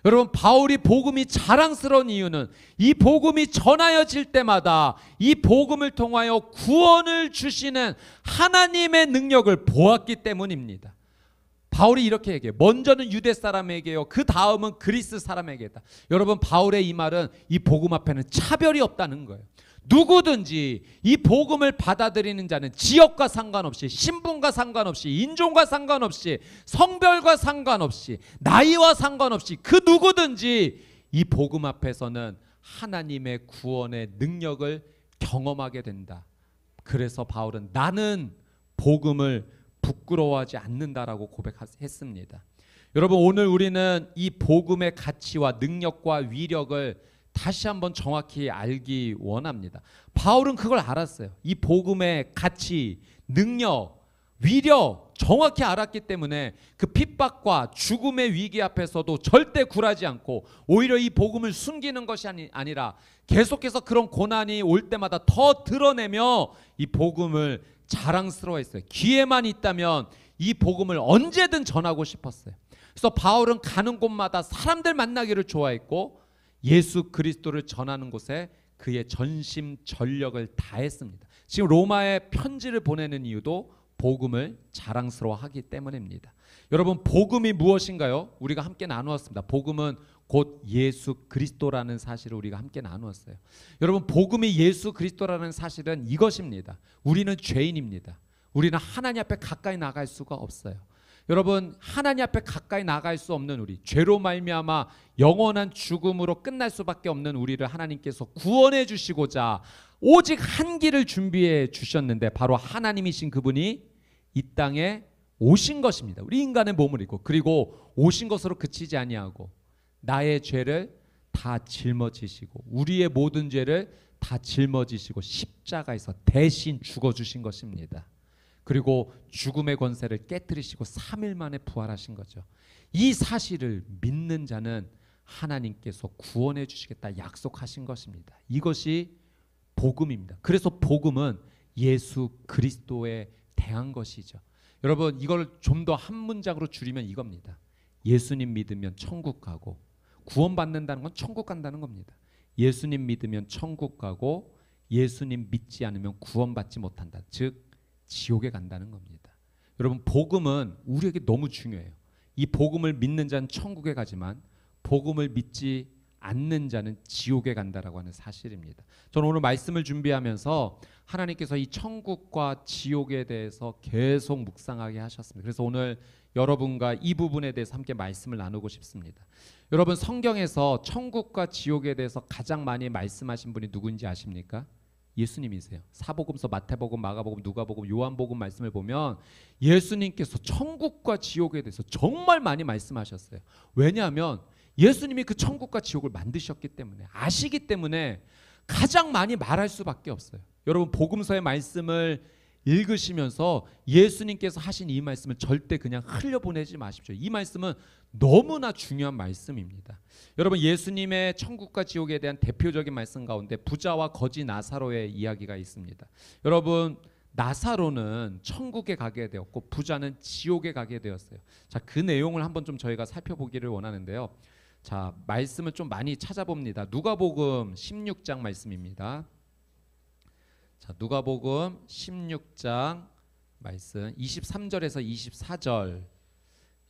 여러분 바울이 복음이 자랑스러운 이유는 이 복음이 전하여질 때마다 이 복음을 통하여 구원을 주시는 하나님의 능력을 보았기 때문입니다. 바울이 이렇게 얘기해요. 먼저는 유대 사람에게요. 그 다음은 그리스 사람에게다. 여러분 바울의 이 말은 이 복음 앞에는 차별이 없다는 거예요. 누구든지 이 복음을 받아들이는 자는 지역과 상관없이 신분과 상관없이 인종과 상관없이 성별과 상관없이 나이와 상관없이 그 누구든지 이 복음 앞에서는 하나님의 구원의 능력을 경험하게 된다. 그래서 바울은 나는 복음을 부끄러워하지 않는다라고 고백했습니다. 여러분 오늘 우리는 이 복음의 가치와 능력과 위력을 다시 한번 정확히 알기 원합니다. 바울은 그걸 알았어요. 이 복음의 가치, 능력, 위력 정확히 알았기 때문에 그 핍박과 죽음의 위기 앞에서도 절대 굴하지 않고 오히려 이 복음을 숨기는 것이 아니, 아니라 계속해서 그런 고난이 올 때마다 더 드러내며 이 복음을 자랑스러워했어요. 기회만 있다면 이 복음을 언제든 전하고 싶었어요. 그래서 바울은 가는 곳마다 사람들 만나기를 좋아했고 예수 그리스도를 전하는 곳에 그의 전심 전력을 다했습니다. 지금 로마에 편지를 보내는 이유도 복음을 자랑스러워하기 때문입니다. 여러분 복음이 무엇인가요? 우리가 함께 나누었습니다. 복음은 곧 예수 그리스도라는 사실을 우리가 함께 나누었어요. 여러분 복음이 예수 그리스도라는 사실은 이것입니다. 우리는 죄인입니다. 우리는 하나님 앞에 가까이 나갈 수가 없어요. 여러분 하나님 앞에 가까이 나갈 수 없는 우리 죄로 말미암아 영원한 죽음으로 끝날 수밖에 없는 우리를 하나님께서 구원해 주시고자 오직 한 길을 준비해 주셨는데 바로 하나님이신 그분이 이 땅에 오신 것입니다. 우리 인간의 몸을 입고 그리고 오신 것으로 그치지 아니하고 나의 죄를 다 짊어지시고 우리의 모든 죄를 다 짊어지시고 십자가에서 대신 죽어 주신 것입니다. 그리고 죽음의 권세를 깨뜨리시고 3일 만에 부활하신 거죠. 이 사실을 믿는 자는 하나님께서 구원해 주시겠다 약속하신 것입니다. 이것이 복음입니다. 그래서 복음은 예수 그리스도에 대한 것이죠. 여러분 이걸 좀 더 한 문장으로 줄이면 이겁니다. 예수님 믿으면 천국 가고 구원받는다는 건 천국 간다는 겁니다. 예수님 믿으면 천국 가고 예수님 믿지 않으면 구원받지 못한다. 즉 지옥에 간다는 겁니다. 여러분 복음은 우리에게 너무 중요해요. 이 복음을 믿는 자는 천국에 가지만 복음을 믿지 않는 자는 지옥에 간다라고 하는 사실입니다. 저는 오늘 말씀을 준비하면서 하나님께서 이 천국과 지옥에 대해서 계속 묵상하게 하셨습니다. 그래서 오늘 여러분과 이 부분에 대해서 함께 말씀을 나누고 싶습니다. 여러분 성경에서 천국과 지옥에 대해서 가장 많이 말씀하신 분이 누구인지 아십니까? 예수님이세요. 사복음서 마태복음, 마가복음, 누가복음, 요한복음 말씀을 보면 예수님께서 천국과 지옥에 대해서 정말 많이 말씀하셨어요. 왜냐하면 예수님이 그 천국과 지옥을 만드셨기 때문에 아시기 때문에 가장 많이 말할 수밖에 없어요. 여러분 복음서의 말씀을 읽으시면서 예수님께서 하신 이 말씀을 절대 그냥 흘려보내지 마십시오. 이 말씀은 너무나 중요한 말씀입니다. 여러분 예수님의 천국과 지옥에 대한 대표적인 말씀 가운데 부자와 거지 나사로의 이야기가 있습니다. 여러분 나사로는 천국에 가게 되었고 부자는 지옥에 가게 되었어요. 자, 그 내용을 한번 좀 저희가 살펴보기를 원하는데요. 자, 말씀을 좀 많이 찾아봅니다. 누가복음 16장 말씀입니다. 자, 누가복음 16장 말씀 23절에서 24절.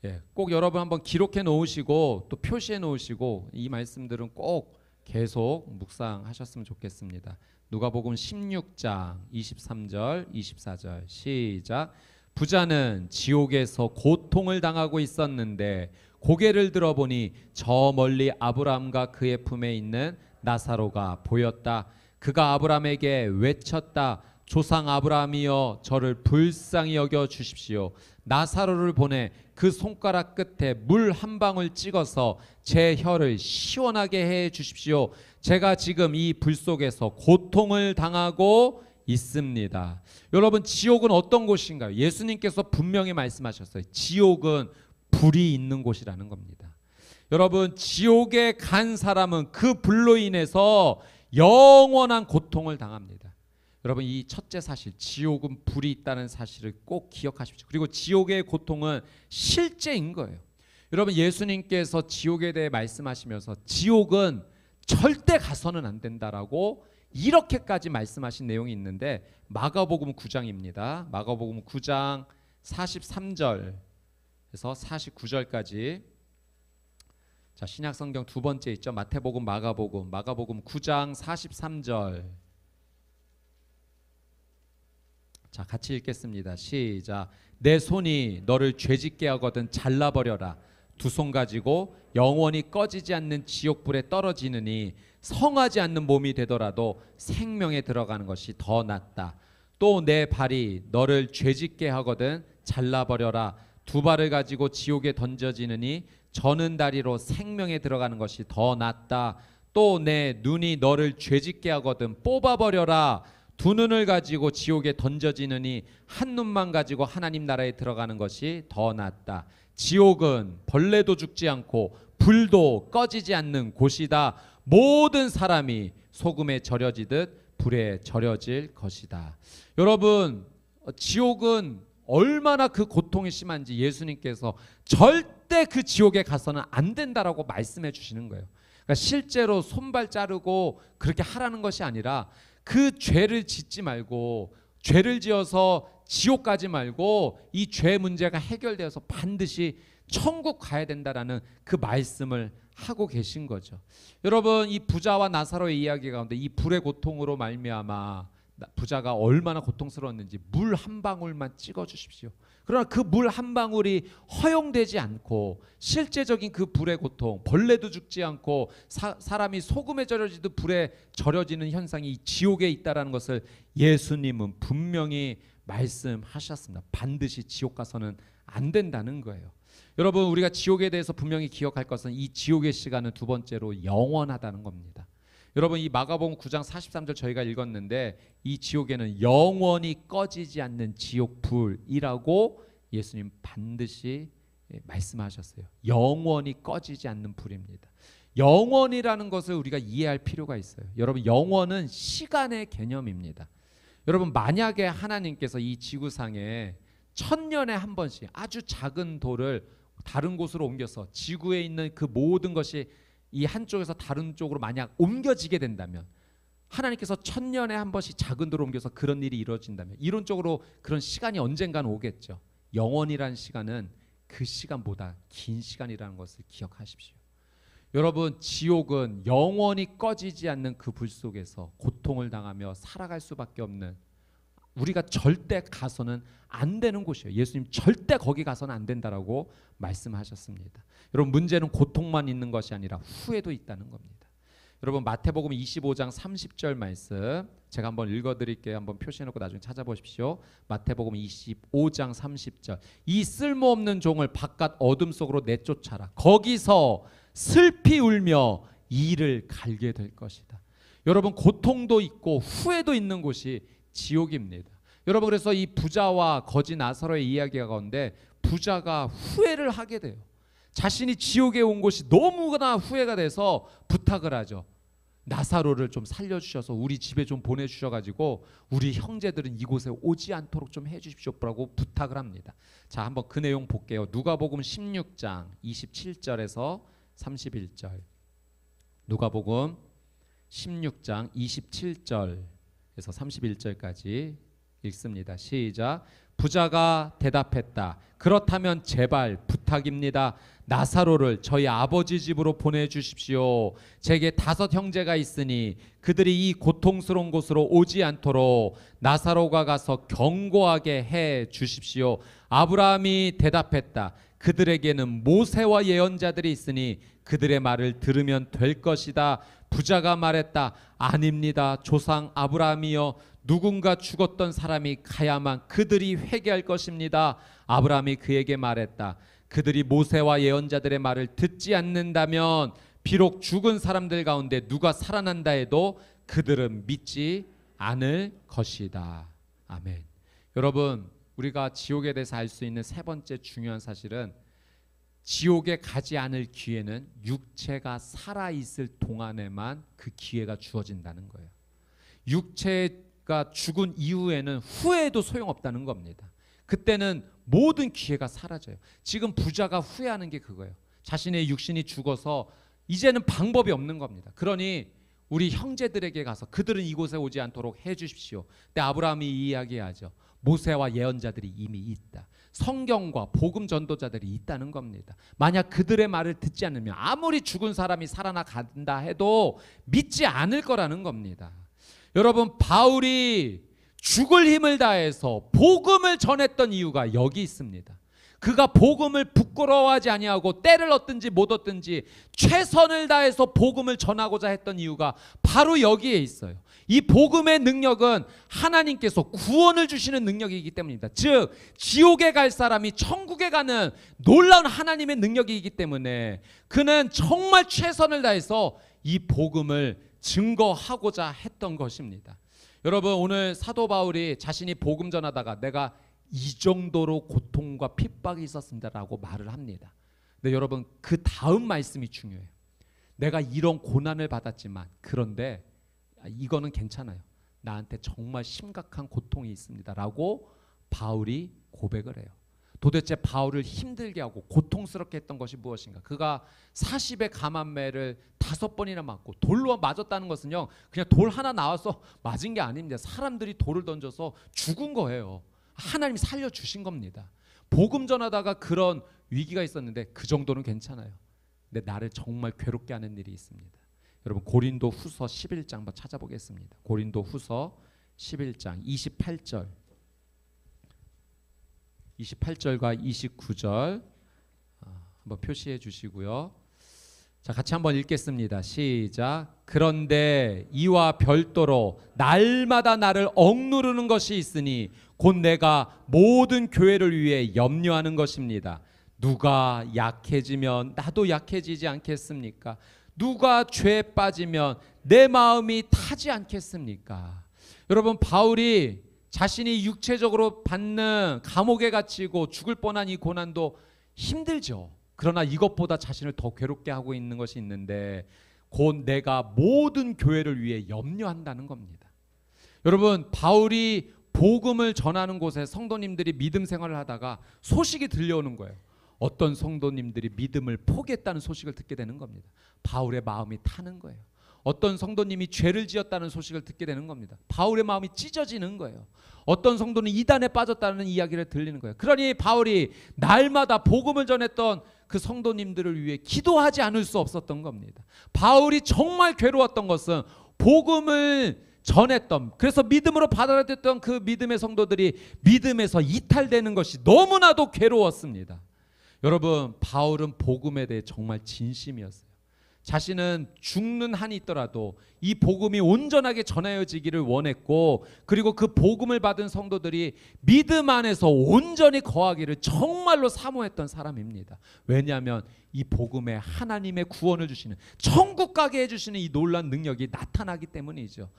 예, 꼭 여러분 한번 기록해 놓으시고 또 표시해 놓으시고 이 말씀들은 꼭 계속 묵상하셨으면 좋겠습니다. 누가복음 16장 23절, 24절 시작. 부자는 지옥에서 고통을 당하고 있었는데 고개를 들어보니 저 멀리 아브라함과 그의 품에 있는 나사로가 보였다. 그가 아브라함에게 외쳤다. 조상 아브라함이여 저를 불쌍히 여겨 주십시오. 나사로를 보내 그 손가락 끝에 물 한 방울 찍어서 제 혀를 시원하게 해 주십시오. 제가 지금 이 불 속에서 고통을 당하고 있습니다. 여러분 지옥은 어떤 곳인가요? 예수님께서 분명히 말씀하셨어요. 지옥은 불이 있는 곳이라는 겁니다. 여러분 지옥에 간 사람은 그 불로 인해서 영원한 고통을 당합니다. 여러분 이 첫째 사실 지옥은 불이 있다는 사실을 꼭 기억하십시오. 그리고 지옥의 고통은 실제인 거예요. 여러분 예수님께서 지옥에 대해 말씀하시면서 지옥은 절대 가서는 안 된다라고 이렇게까지 말씀하신 내용이 있는데 마가복음 9장입니다. 마가복음 9장 43절에서 49절까지 자 신약 성경 두 번째 있죠. 마태복음, 마가복음, 마가복음 9장 43절 자, 같이 읽겠습니다. 시작. 내 손이 너를 죄짓게 하거든 잘라 버려라. 두 손 가지고 영원히 꺼지지 않는 지옥 불에 떨어지느니 성하지 않는 몸이 되더라도 생명에 들어가는 것이 더 낫다. 또 내 발이 너를 죄짓게 하거든 잘라 버려라. 두 발을 가지고 지옥에 던져지느니 저는 다리로 생명에 들어가는 것이 더 낫다. 또 내 눈이 너를 죄짓게 하거든 뽑아버려라. 두 눈을 가지고 지옥에 던져지느니 한 눈만 가지고 하나님 나라에 들어가는 것이 더 낫다. 지옥은 벌레도 죽지 않고 불도 꺼지지 않는 곳이다. 모든 사람이 소금에 절여지듯 불에 절여질 것이다. 여러분, 어, 지옥은 얼마나 그 고통이 심한지 예수님께서 절대 그 지옥에 가서는 안 된다라고 말씀해 주시는 거예요. 그러니까 실제로 손발 자르고 그렇게 하라는 것이 아니라 그 죄를 짓지 말고 죄를 지어서 지옥 가지 말고 이 죄 문제가 해결되어서 반드시 천국 가야 된다라는 그 말씀을 하고 계신 거죠. 여러분 이 부자와 나사로의 이야기 가운데 이 불의 고통으로 말미암아 나- 부자가 얼마나 고통스러웠는지 물 한 방울만 찍어 주십시오. 그러나 그 물 한 방울이 허용되지 않고 실제적인 그 불의 고통, 벌레도 죽지 않고 사, 사람이 소금에 절여지듯 불에 절여지는 현상이 이 지옥에 있다라는 것을 예수님은 분명히 말씀하셨습니다. 반드시 지옥 가서는 안 된다는 거예요. 여러분 우리가 지옥에 대해서 분명히 기억할 것은 이 지옥의 시간은 두 번째로 영원하다는 겁니다. 여러분 이 마가복음 9장 43절 저희가 읽었는데 이 지옥에는 영원히 꺼지지 않는 지옥 불이라고 예수님 반드시 예, 말씀하셨어요. 영원히 꺼지지 않는 불입니다. 영원이라는 것을 우리가 이해할 필요가 있어요. 여러분 영원은 시간의 개념입니다. 여러분 만약에 하나님께서 이 지구상에 천년에 한 번씩 아주 작은 돌을 다른 곳으로 옮겨서 지구에 있는 그 모든 것이 이 한쪽에서 다른 쪽으로 만약 옮겨지게 된다면 하나님께서 천년에 한 번씩 작은 돌을 옮겨서 그런 일이 이루어진다면 이론적으로 그런 시간이 언젠가는 오겠죠. 영원이라는 시간은 그 시간보다 긴 시간이라는 것을 기억하십시오. 여러분 지옥은 영원히 꺼지지 않는 그 불 속에서 고통을 당하며 살아갈 수밖에 없는 우리가 절대 가서는 안 되는 곳이에요. 예수님 절대 거기 가서는 안 된다라고 말씀하셨습니다. 여러분 문제는 고통만 있는 것이 아니라 후회도 있다는 겁니다. 여러분 마태복음 25장 30절 말씀 제가 한번 읽어 드릴게요. 한번 표시해 놓고 나중에 찾아보십시오. 마태복음 25장 30절 이 쓸모없는 종을 바깥 어둠 속으로 내쫓아라. 거기서 슬피 울며 이를 갈게 될 것이다. 여러분 고통도 있고 후회도 있는 곳이 지옥입니다. 여러분 그래서 이 부자와 거지 나사로의 이야기 가운데 부자가 후회를 하게 돼요. 자신이 지옥에 온 곳이 너무나 후회가 돼서 부탁을 하죠. 나사로를 좀 살려주셔서 우리 집에 좀 보내주셔가지고 우리 형제들은 이곳에 오지 않도록 좀 해주십시오라고 부탁을 합니다. 자 한번 그 내용 볼게요. 누가복음 16장 27절에서 31절. 누가복음 16장 27절 에서 31절까지 읽습니다. 시작. 부자가 대답했다. 그렇다면 제발 부탁입니다. 나사로를 저희 아버지 집으로 보내 주십시오. 제게 다섯 형제가 있으니 그들이 이 고통스러운 곳으로 오지 않도록 나사로가 가서 경고하게 해 주십시오. 아브라함이 대답했다. 그들에게는 모세와 예언자들이 있으니 그들의 말을 들으면 될 것이다. 부자가 말했다. 아닙니다. 조상 아브라함이여 누군가 죽었던 사람이 가야만 그들이 회개할 것입니다. 아브라함이 그에게 말했다. 그들이 모세와 예언자들의 말을 듣지 않는다면 비록 죽은 사람들 가운데 누가 살아난다 해도 그들은 믿지 않을 것이다. 아멘. 여러분, 우리가 지옥에 대해서 알 수 있는 세 번째 중요한 사실은 지옥에 가지 않을 기회는 육체가 살아 있을 동안에만 그 기회가 주어진다는 거예요. 육체가 죽은 이후에는 후회도 소용없다는 겁니다. 그때는 모든 기회가 사라져요. 지금 부자가 후회하는 게 그거예요. 자신의 육신이 죽어서 이제는 방법이 없는 겁니다. 그러니 우리 형제들에게 가서 그들은 이곳에 오지 않도록 해 주십시오. 근데 아브라함이 이야기하죠. 모세와 예언자들이 이미 있다. 성경과 복음 전도자들이 있다는 겁니다. 만약 그들의 말을 듣지 않으면 아무리 죽은 사람이 살아나 간다 해도 믿지 않을 거라는 겁니다. 여러분 바울이 죽을 힘을 다해서 복음을 전했던 이유가 여기 있습니다. 그가 복음을 부끄러워하지 아니하고 때를 얻든지 못 얻든지 최선을 다해서 복음을 전하고자 했던 이유가 바로 여기에 있어요. 이 복음의 능력은 하나님께서 구원을 주시는 능력이기 때문입니다. 즉 지옥에 갈 사람이 천국에 가는 놀라운 하나님의 능력이기 때문에 그는 정말 최선을 다해서 이 복음을 증거하고자 했던 것입니다. 여러분 오늘 사도 바울이 자신이 복음 전하다가 내가 이 정도로 고통과 핍박이 있었습니다라고 말을 합니다. 근데 여러분 그 다음 말씀이 중요해요. 내가 이런 고난을 받았지만 그런데 이거는 괜찮아요. 나한테 정말 심각한 고통이 있습니다라고 바울이 고백을 해요. 도대체 바울을 힘들게 하고 고통스럽게 했던 것이 무엇인가? 그가 40의 감한매를 다섯 번이나 맞고 돌로 맞았다는 것은요. 그냥 돌 하나 나와서 맞은 게 아닙니다. 사람들이 돌을 던져서 죽은 거예요. 하나님이 살려 주신 겁니다. 복음 전하다가 그런 위기가 있었는데 그 정도는 괜찮아요. 근데 나를 정말 괴롭게 하는 일이 있습니다. 여러분 고린도 후서 11장 한번 찾아보겠습니다. 고린도 후서 11장 28절 28절과 29절 아, 한번 표시해 주시고요. 자, 같이 한번 읽겠습니다. 시작. 그런데 이와 별도로 날마다 나를 억누르는 것이 있으니 곧 내가 모든 교회를 위해 염려하는 것입니다. 누가 약해지면 나도 약해지지 않겠습니까? 누가 죄에 빠지면 내 마음이 타지 않겠습니까? 여러분 바울이 자신이 육체적으로 받는 감옥에 갇히고 죽을 뻔한 이 고난도 힘들죠. 그러나 이것보다 자신을 더 괴롭게 하고 있는 것이 있는데 곧 내가 모든 교회를 위해 염려한다는 겁니다. 여러분 바울이 복음을 전하는 곳에 성도님들이 믿음 생활을 하다가 소식이 들려오는 거예요. 어떤 성도님들이 믿음을 포기했다는 소식을 듣게 되는 겁니다. 바울의 마음이 타는 거예요. 어떤 성도님이 죄를 지었다는 소식을 듣게 되는 겁니다. 바울의 마음이 찢어지는 거예요. 어떤 성도는 이단에 빠졌다는 이야기를 들리는 거예요. 그러니 바울이 날마다 복음을 전했던 그 성도님들을 위해 기도하지 않을 수 없었던 겁니다. 바울이 정말 괴로웠던 것은 복음을 전했던 그래서 믿음으로 받아들였던 그 믿음의 성도들이 믿음에서 이탈되는 것이 너무나도 괴로웠습니다. 여러분 바울은 복음에 대해 정말 진심이었어요. 자신은 죽는 한이 있더라도 이 복음이 온전하게 전하여지기를 원했고 그리고 그 복음을 받은 성도들이 믿음 안에서 온전히 거하기를 정말로 사모했던 사람입니다. 왜냐하면 이 복음에 하나님의 구원을 주시는 천국 가게 해주시는 이 놀란 능력이 나타나기 때문이죠.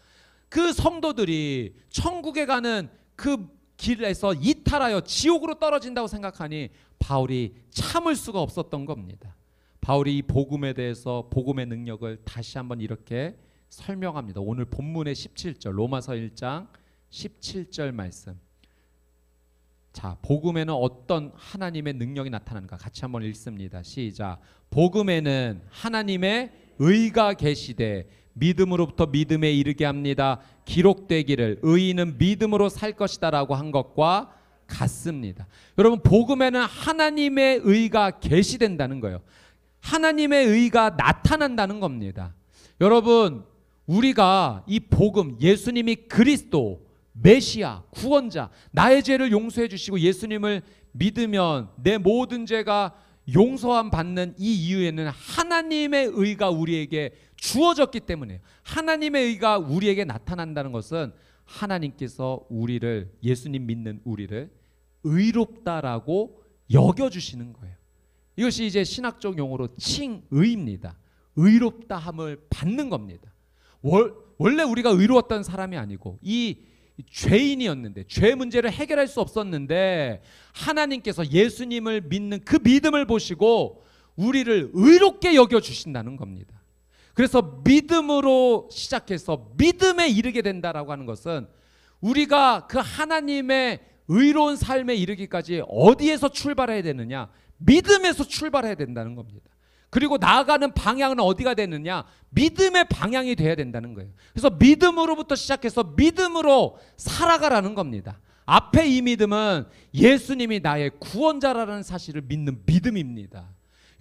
그 성도들이 천국에 가는 그 길에서 이탈하여 지옥으로 떨어진다고 생각하니 바울이 참을 수가 없었던 겁니다. 바울이 이 복음에 대해서 복음의 능력을 다시 한번 이렇게 설명합니다. 오늘 본문의 17절 로마서 1장 17절 말씀. 자, 복음에는 어떤 하나님의 능력이 나타나는가 같이 한번 읽습니다. 시작. 복음에는 하나님의 의가 계시되 믿음으로부터 믿음에 이르게 합니다. 기록되기를 의인은 믿음으로 살 것이다라고 한 것과 같습니다. 여러분 복음에는 하나님의 의가 계시된다는 거예요. 하나님의 의가 나타난다는 겁니다. 여러분 우리가 이 복음 예수님이 그리스도 메시아 구원자 나의 죄를 용서해 주시고 예수님을 믿으면 내 모든 죄가 용서함 받는 이 이유에는 하나님의 의가 우리에게 주어졌기 때문에 하나님의 의가 우리에게 나타난다는 것은 하나님께서 우리를 예수님 믿는 우리를 의롭다라고 여겨 주시는 거예요. 이것이 이제 신학적 용어로 칭의입니다. 의롭다함을 받는 겁니다. 월, 원래 우리가 의로웠던 사람이 아니고 이 죄인이었는데 죄 문제를 해결할 수 없었는데 하나님께서 예수님을 믿는 그 믿음을 보시고 우리를 의롭게 여겨 주신다는 겁니다. 그래서 믿음으로 시작해서 믿음에 이르게 된다라고 하는 것은 우리가 그 하나님의 의로운 삶에 이르기까지 어디에서 출발해야 되느냐? 믿음에서 출발해야 된다는 겁니다. 그리고 나아가는 방향은 어디가 되느냐? 믿음의 방향이 돼야 된다는 거예요. 그래서 믿음으로부터 시작해서 믿음으로 살아가라는 겁니다. 앞에 이 믿음은 예수님이 나의 구원자라는 사실을 믿는 믿음입니다.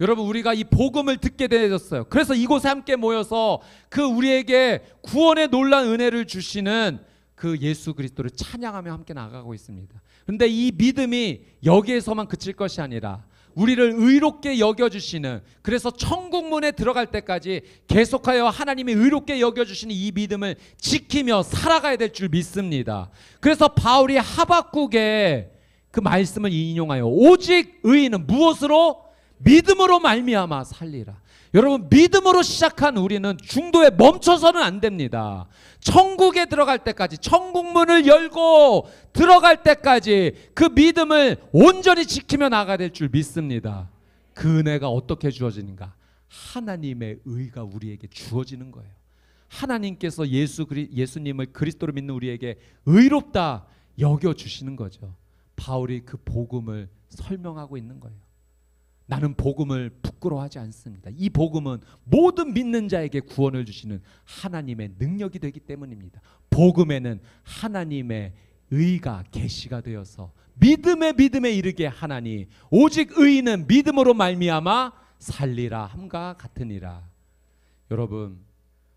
여러분 우리가 이 복음을 듣게 되었어요. 그래서 이곳에 함께 모여서 그 우리에게 구원의 놀란 은혜를 주시는 그 예수 그리스도를 찬양하며 함께 나가고 있습니다. 근데 이 믿음이 여기에서만 그칠 것이 아니라 우리를 의롭게 여겨주시는 그래서 천국문에 들어갈 때까지 계속하여 하나님이 의롭게 여겨주시는 이 믿음을 지키며 살아가야 될 줄 믿습니다. 그래서 바울이 하박국에 그 말씀을 인용하여 오직 의인은 무엇으로 믿음으로 말미암아 살리라. 여러분 믿음으로 시작한 우리는 중도에 멈춰서는 안 됩니다. 천국에 들어갈 때까지 천국문을 열고 들어갈 때까지 그 믿음을 온전히 지키며 나가야 될 줄 믿습니다. 그 은혜가 어떻게 주어지는가? 하나님의 의가 우리에게 주어지는 거예요. 하나님께서 예수 그리, 예수님을 그리스도로 믿는 우리에게 의롭다 여겨 주시는 거죠. 바울이 그 복음을 설명하고 있는 거예요. 나는 복음을 부끄러워하지 않습니다. 이 복음은 모든 믿는 자에게 구원을 주시는 하나님의 능력이 되기 때문입니다. 복음에는 하나님의 의가 계시가 되어서 믿음의 믿음에 이르게 하나니 오직 의인은 믿음으로 말미암아 살리라 함과 같으니라. 여러분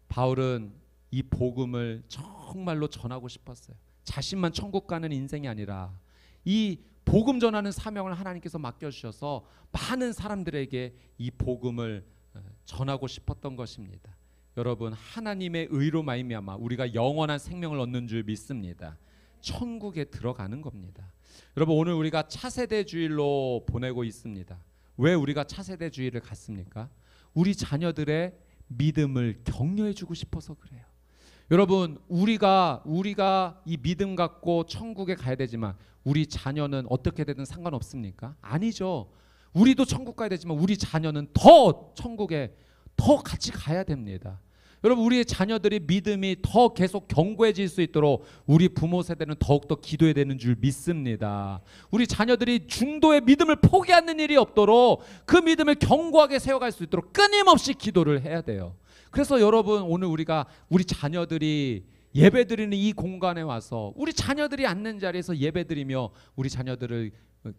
바울은 이 복음을 정말로 전하고 싶었어요. 자신만 천국 가는 인생이 아니라 이 복음 전하는 사명을 하나님께서 맡겨 주셔서 많은 사람들에게 이 복음을 어, 전하고 싶었던 것입니다. 여러분 하나님의 의로 말미암아 우리가 영원한 생명을 얻는 줄 믿습니다. 천국에 들어가는 겁니다. 여러분 오늘 우리가 차세대 주일로 보내고 있습니다. 왜 우리가 차세대 주일을 갔습니까? 우리 자녀들의 믿음을 격려해 주고 싶어서 그래요. 여러분 우리가 우리가 이 믿음 갖고 천국에 가야 되지만 우리 자녀는 어떻게 되든 상관없습니까? 아니죠. 우리도 천국 가야 되지만 우리 자녀는 더 천국에 더 같이 가야 됩니다. 여러분 우리의 자녀들이 믿음이 더 계속 견고해질 수 있도록 우리 부모 세대는 더욱더 기도해야 되는 줄 믿습니다. 우리 자녀들이 중도의 믿음을 포기하는 일이 없도록 그 믿음을 견고하게 세워갈 수 있도록 끊임없이 기도를 해야 돼요. 그래서 여러분 오늘 우리가 우리 자녀들이 예배 드리는 이 공간에 와서 우리 자녀들이 앉는 자리에서 예배 드리며 우리 자녀들을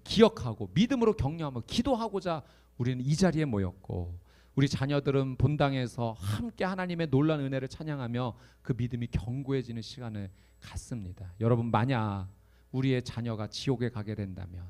기억하고 믿음으로 격려하며 기도하고자 우리는 이 자리에 모였고 우리 자녀들은 본당에서 함께 하나님의 놀라운 은혜를 찬양하며 그 믿음이 견고해지는 시간을 갖습니다. 여러분 만약 우리의 자녀가 지옥에 가게 된다면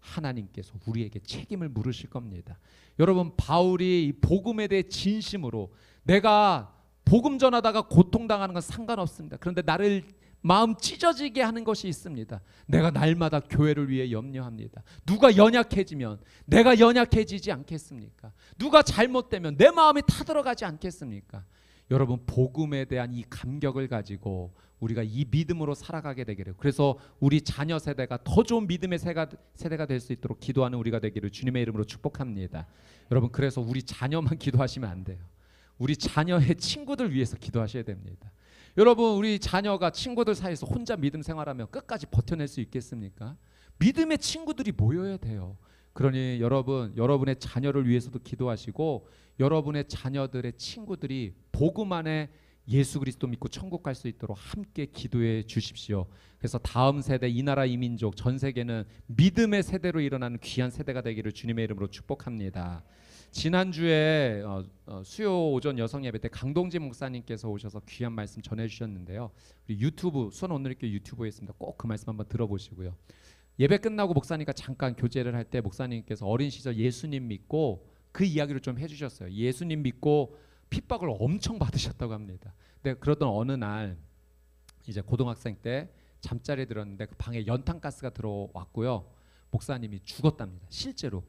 하나님께서 우리에게 책임을 물으실 겁니다. 여러분 바울이 이 복음에 대해 진심으로 내가 복음 전하다가 고통당하는 건 상관없습니다. 그런데 나를 마음 찢어지게 하는 것이 있습니다. 내가 날마다 교회를 위해 염려합니다. 누가 연약해지면 내가 연약해지지 않겠습니까? 누가 잘못되면 내 마음이 타들어가지 않겠습니까? 여러분 복음에 대한 이 감격을 가지고 우리가 이 믿음으로 살아가게 되기를 그래서 우리 자녀 세대가 더 좋은 믿음의 세가, 세대가 될 수 있도록 기도하는 우리가 되기를 주님의 이름으로 축복합니다. 여러분 그래서 우리 자녀만 기도하시면 안 돼요. 우리 자녀의 친구들 위해서 기도하셔야 됩니다. 여러분 우리 자녀가 친구들 사이에서 혼자 믿음 생활하면 끝까지 버텨낼 수 있겠습니까? 믿음의 친구들이 모여야 돼요. 그러니 여러분 여러분의 자녀를 위해서도 기도하시고 여러분의 자녀들의 친구들이 복음 안에 예수 그리스도 믿고 천국 갈 수 있도록 함께 기도해 주십시오. 그래서 다음 세대 이 나라 이 민족 전 세계는 믿음의 세대로 일어나는 귀한 세대가 되기를 주님의 이름으로 축복합니다. 지난주에 어, 어, 수요 오전 여성 예배 때 강동진 목사님께서 오셔서 귀한 말씀 전해 주셨는데요. 우리 유튜브 수원 오늘교 유튜브에 있습니다. 꼭 그 말씀 한번 들어보시고요. 예배 끝나고 목사님과 잠깐 교제를 할 때 목사님께서 어린 시절 예수님 믿고 그 이야기를 좀 해주셨어요. 예수님 믿고 핍박을 엄청 받으셨다고 합니다. 근데 그러던 어느 날 이제 고등학생 때 잠자리에 들었는데 그 방에 연탄가스가 들어왔고요. 목사님이 죽었답니다. 실제로.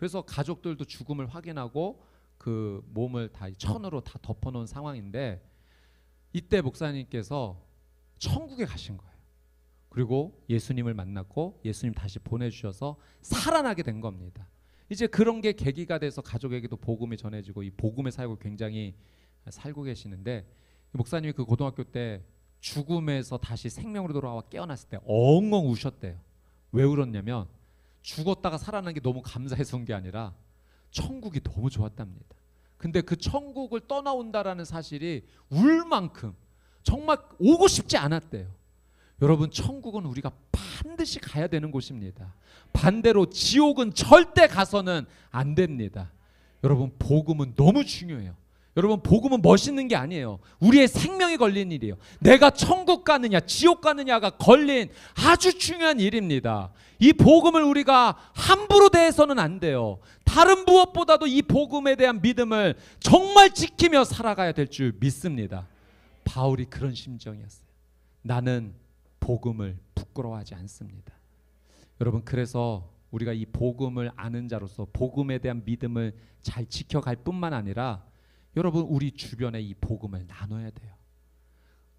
그래서 가족들도 죽음을 확인하고 그 몸을 다 천으로 다 덮어놓은 상황인데 이때 목사님께서 천국에 가신 거예요. 그리고 예수님을 만났고 예수님 다시 보내주셔서 살아나게 된 겁니다. 이제 그런 게 계기가 돼서 가족에게도 복음이 전해지고 이 복음의 사역을 굉장히 살고 계시는데 목사님이 그 고등학교 때 죽음에서 다시 생명으로 돌아와 깨어났을 때 엉엉 우셨대요. 왜 울었냐면 죽었다가 살아난 게 너무 감사해서 온 게 아니라 천국이 너무 좋았답니다. 근데 그 천국을 떠나온다라는 사실이 울 만큼 정말 오고 싶지 않았대요. 여러분 천국은 우리가 반드시 가야 되는 곳입니다. 반대로 지옥은 절대 가서는 안 됩니다. 여러분 복음은 너무 중요해요. 여러분 복음은 멋있는 게 아니에요. 우리의 생명이 걸린 일이에요. 내가 천국 가느냐 지옥 가느냐가 걸린 아주 중요한 일입니다. 이 복음을 우리가 함부로 대해서는 안 돼요. 다른 무엇보다도 이 복음에 대한 믿음을 정말 지키며 살아가야 될 줄 믿습니다. 바울이 그런 심정이었어요. 나는 복음을 부끄러워하지 않습니다. 여러분 그래서 우리가 이 복음을 아는 자로서 복음에 대한 믿음을 잘 지켜갈 뿐만 아니라 여러분 우리 주변에 이 복음을 나눠야 돼요.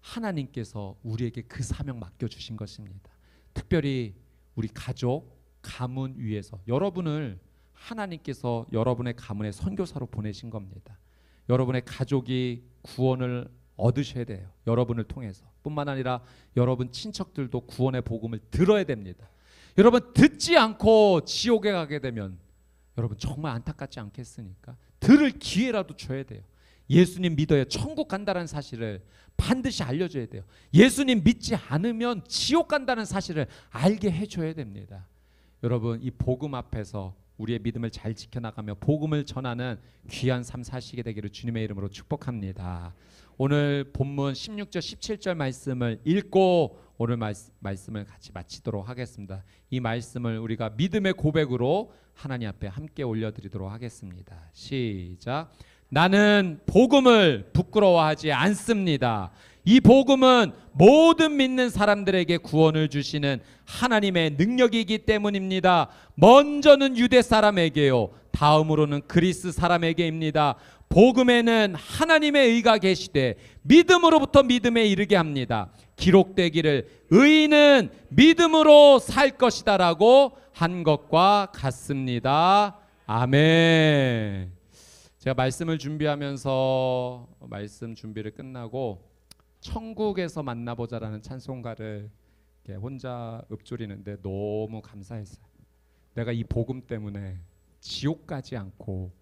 하나님께서 우리에게 그 사명 맡겨 주신 것입니다. 특별히 우리 가족, 가문 위에서 여러분을 하나님께서 여러분의 가문의 선교사로 보내신 겁니다. 여러분의 가족이 구원을 얻으셔야 돼요. 여러분을 통해서. 뿐만 아니라 여러분 친척들도 구원의 복음을 들어야 됩니다. 여러분 듣지 않고 지옥에 가게 되면 여러분 정말 안타깝지 않겠습니까? 들을 기회라도 줘야 돼요. 예수님 믿어야 천국 간다는 사실을 반드시 알려줘야 돼요. 예수님 믿지 않으면 지옥 간다는 사실을 알게 해줘야 됩니다. 여러분 이 복음 앞에서 우리의 믿음을 잘 지켜나가며 복음을 전하는 귀한 삶 사시게 되기를 주님의 이름으로 축복합니다. 오늘 본문 16절 17절 말씀을 읽고 오늘 말씀, 말씀 을 같이 마치도록 하겠습니다. 이 말씀을 우리가 믿음의 고백으로 하나님 앞에 함께 올려드리도록 하겠습니다. 시작. 나는 복음을 부끄러워하지 않습니다. 이 복음은 모든 믿는 사람들에게 구원을 주시는 하나님의 능력이기 때문입니다. 먼저는 유대 사람에게요. 다음으로는 그리스 사람에게입니다. 복음에는 하나님의 의가 계시되 믿음으로부터 믿음에 이르게 합니다. 기록되기를 의인은 믿음으로 살 것이다라고 한 것과 같습니다. 아멘. 제가 말씀을 준비하면서 말씀 준비를 끝나고 천국에서 만나보자라는 찬송가를 혼자 읊조리는데 너무 감사했어요. 내가 이 복음 때문에 지옥 가지 않고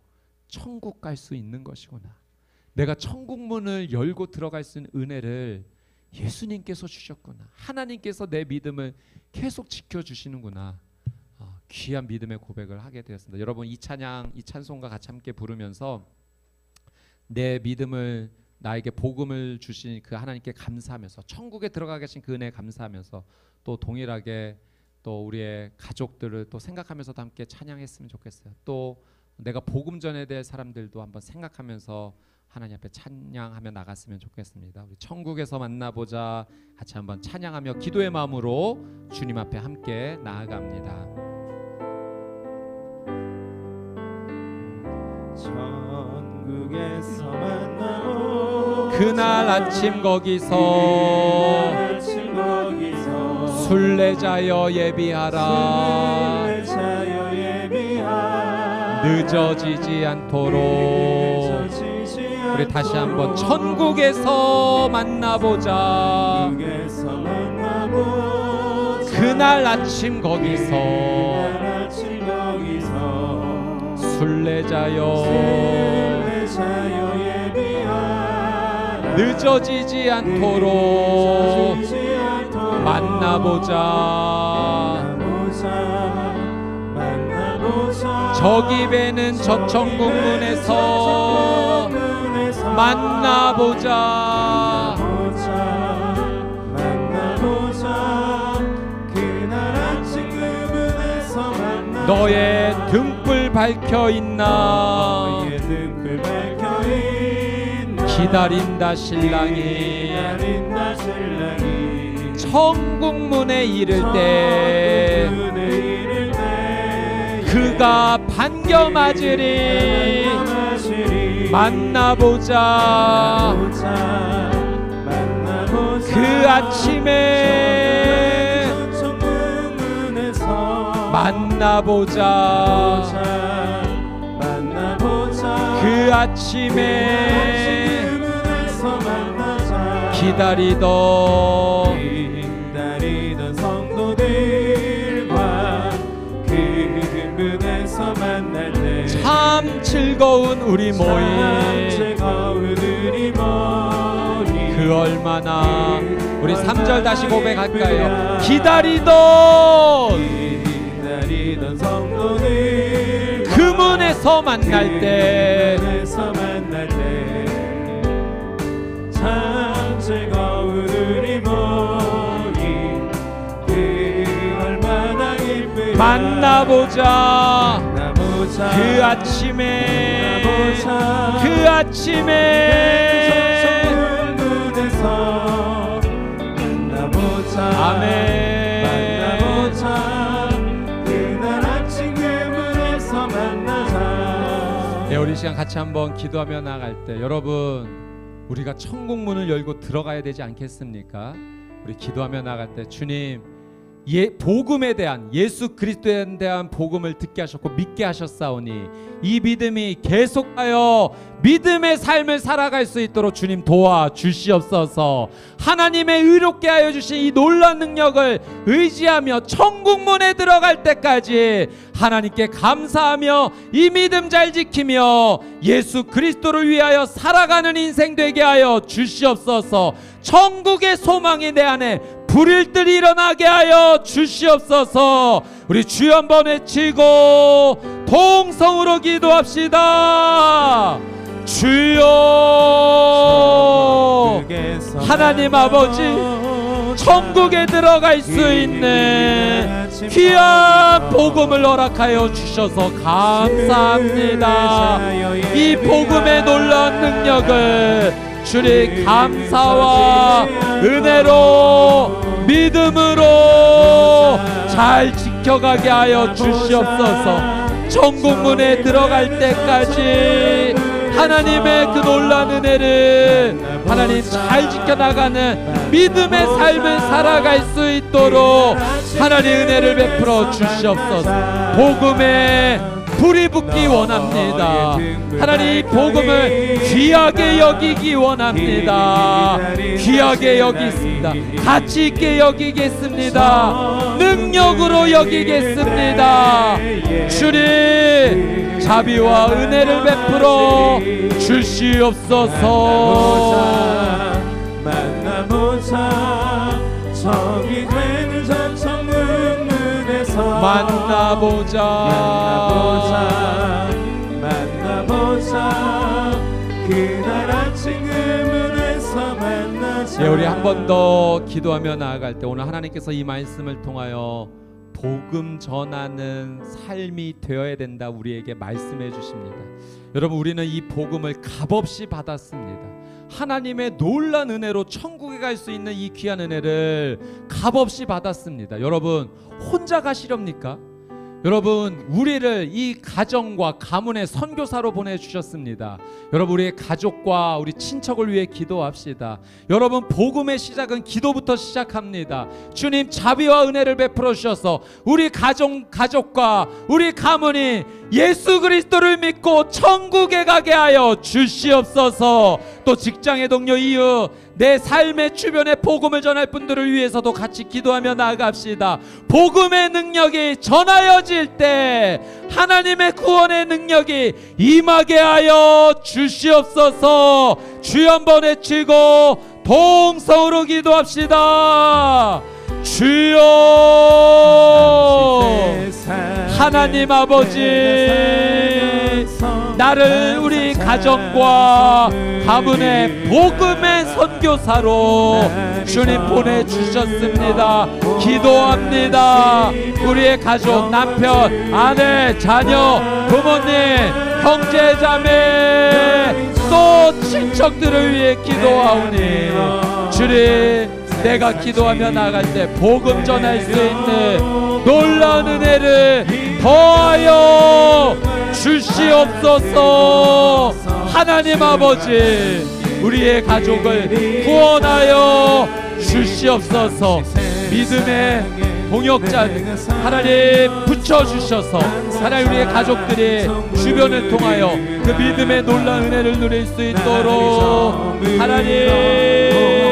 천국 갈 수 있는 것이구나. 내가 천국 문을 열고 들어갈 수 있는 은혜를 예수님께서 주셨구나. 하나님께서 내 믿음을 계속 지켜 주시는구나. 아, 귀한 믿음의 고백을 하게 되었습니다. 여러분 이 찬양, 이 찬송과 같이 함께 부르면서 내 믿음을 나에게 복음을 주신 그 하나님께 감사하면서 천국에 들어가 계신 그 은혜 감사하면서 또 동일하게 또 우리의 가족들을 또 생각하면서도 함께 찬양했으면 좋겠어요. 또 내가 복음 전해야 될 사람들도 한번 생각하면서 하나님 앞에 찬양하며 나갔으면 좋겠습니다. 우리 천국에서 만나보자 같이 한번 찬양하며 기도의 마음으로 주님 앞에 함께 나아갑니다. 천국에서 만나고 그날 아침 거기서 아침 거기서 순례자여 예비하라 자여 예비하라 늦어지지 않도록. 우리 다시 한번 천국에서 만나보자. 그날 아침 거기서 순례자여 늦어지지 않도록 만나보자 저기 배는 저 천국 문에서 만나보자. 너의 등불 밝혀 있나? 기다린다 신랑이. 천국 문에 천국문에 이를 때 그가 반겨 맞으리. 만나보자. 그 아침에 만나보자. 그 아침에 기다리던 참 즐거운 우리 참 모임. 그 얼마나 우리 3절 다시 고백할까요? 기다리던. 그 문에서 만날 때. 문에서 만날 때참 즐거운 우리 모임 그 얼마나 기쁘냐 만나보자 만나보자 그 아침에 그 아침에 아멘 그 문에서 만나자 네, 우리 이 시간 같이 한번 기도하며 나갈 때 여러분 우리가 천국 문을 열고 들어가야 되지 않겠습니까? 우리 기도하며 나갈 때 주님 예, 복음에 대한 예수 그리스도에 대한 복음을 듣게 하셨고 믿게 하셨사오니 이 믿음이 계속하여 믿음의 삶을 살아갈 수 있도록 주님 도와 주시옵소서. 하나님의 의롭게 하여 주신 이 놀라운 능력을 의지하며 천국 문에 들어갈 때까지 하나님께 감사하며 이 믿음 잘 지키며 예수 그리스도를 위하여 살아가는 인생 되게 하여 주시옵소서. 천국의 소망이 내 안에 불일 듯 일어나게 하여 주시옵소서. 우리 주여 한번 외치고 동성으로 기도합시다. 주여 하나님 아버지 천국에 들어갈 수 있는 귀한 복음을 허락하여 주셔서 감사합니다. 이 복음의 놀라운 능력을 주님 감사와 은혜로 믿음으로 잘 지켜가게 하여 주시옵소서. 천국문에 들어갈 때까지 하나님의 그 놀라운 은혜를 하나님 잘 지켜나가는 믿음의 삶을 살아갈 수 있도록 하나님 은혜를 베풀어 주시옵소서 복음에 불이 붙기 원합니다. 하나님 이 복음을 귀하게 여기기 원합니다. 귀하게 여기겠습니다. 가치 있게 여기겠습니다. 능력으로 여기겠습니다. 주님 자비와 은혜를 베풀어 주시옵소서. 만나보자 만나보자 만나보자 만나보자 그날 아침 그 문에서 만나자 예, 우리 한 번 더 기도하며 나아갈 때 오늘 하나님께서 이 말씀을 통하여 복음 전하는 삶이 되어야 된다 우리에게 말씀해 주십니다. 여러분 우리는 이 복음을 값없이 받았습니다. 하나님의 놀란 은혜로 천국에 갈 수 있는 이 귀한 은혜를 값없이 받았습니다. 여러분 혼자 가시렵니까? 여러분 우리를 이 가정과 가문의 선교사로 보내주셨습니다. 여러분 우리의 가족과 우리 친척을 위해 기도합시다. 여러분 복음의 시작은 기도부터 시작합니다. 주님 자비와 은혜를 베풀어 주셔서 우리 가정 가족과 우리 가문이 예수 그리스도를 믿고 천국에 가게 하여 주시옵소서. 또 직장의 동료 이웃 내 삶의 주변에 복음을 전할 분들을 위해서도 같이 기도하며 나아갑시다. 복음의 능력이 전하여질 때 하나님의 구원의 능력이 임하게 하여 주시옵소서. 주여 한번 외치고 동성으로 기도합시다. 주여! 하나님 아버지 나를 우리 가정과 가문의 복음의 선교사로 주님 보내주셨습니다. 기도합니다. 우리의 가족 남편 아내 자녀 부모님 형제 자매 또 친척들을 위해 기도하오니 주님 내가 기도하며 나갈 때 복음 전할 수 있는 놀라운 은혜를 더하여 주시옵소서. 하나님 아버지 우리의 가족을 구원하여 주시옵소서. 믿음의 동역자 하나님 붙여주셔서 하나님 우리의 가족들이 주변을 통하여 그 믿음의 놀라운 은혜를 누릴 수 있도록 하나님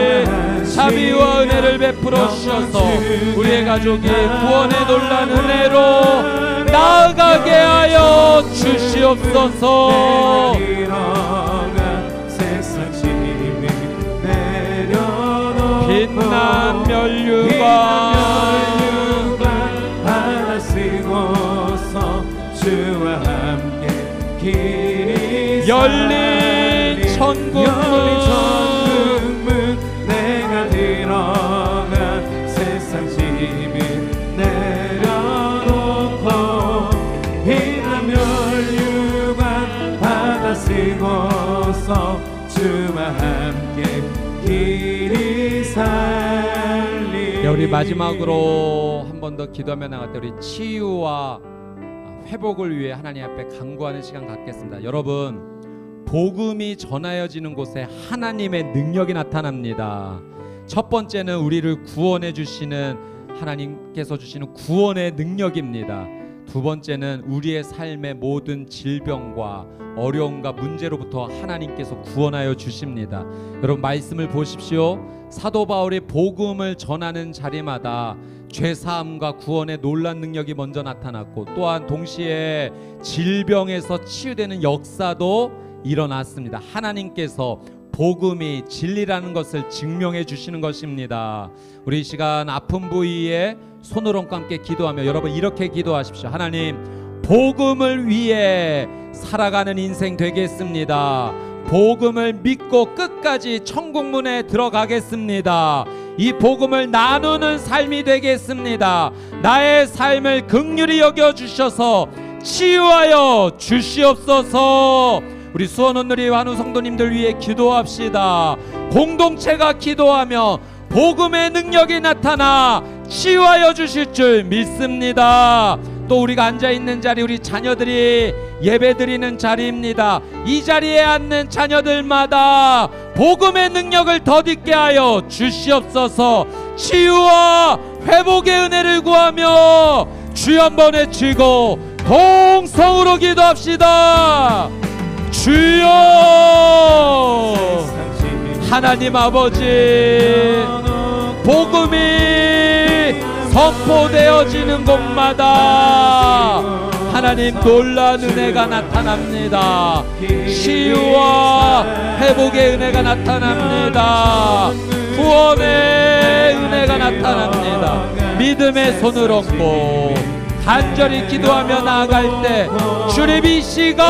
자비와 은혜를 베풀어 주셔서 우리의 가족이 구원의 놀란 은혜로 나아가게 하여 주시옵소서. 빛난 멸류관 하나 쓰고서 주와 함께 길이 열린 마지막으로 한 번 더 기도하며 나갈 때 우리 치유와 회복을 위해 하나님 앞에 간구하는 시간 갖겠습니다. 여러분 복음이 전하여지는 곳에 하나님의 능력이 나타납니다. 첫 번째는 우리를 구원해 주시는 하나님께서 주시는 구원의 능력입니다. 두 번째는 우리의 삶의 모든 질병과 어려움과 문제로부터 하나님께서 구원하여 주십니다. 여러분 말씀을 보십시오. 사도 바울이 복음을 전하는 자리마다 죄 사함과 구원의 놀란 능력이 먼저 나타났고 또한 동시에 질병에서 치유되는 역사도 일어났습니다. 하나님께서 복음이 진리라는 것을 증명해 주시는 것입니다. 우리 이 시간 아픈 부위에 얹고 함께 기도하며 여러분 이렇게 기도하십시오. 하나님 복음을 위해 살아가는 인생 되겠습니다. 복음을 믿고 끝까지 천국문에 들어가겠습니다. 이 복음을 나누는 삶이 되겠습니다. 나의 삶을 극률히 여겨 주셔서 치유하여 주시옵소서. 우리 수원원누리 환우 성도님들 위해 기도합시다. 공동체가 기도하며 복음의 능력이 나타나 치유하여 주실 줄 믿습니다. 또 우리가 앉아 있는 자리 우리 자녀들이 예배드리는 자리입니다. 이 자리에 앉는 자녀들마다 복음의 능력을 더딛게 하여 주시옵소서. 치유와 회복의 은혜를 구하며 주여 한번 외치고 동성으로 기도합시다. 주여 하나님 아버지 복음이 선포되어지는 곳마다 하나님 놀란 은혜가 나타납니다. 치유와 회복의 은혜가 나타납니다. 구원의 은혜가 나타납니다. 믿음의 손을 얹고 간절히 기도하며 나아갈 때 주님 이 시간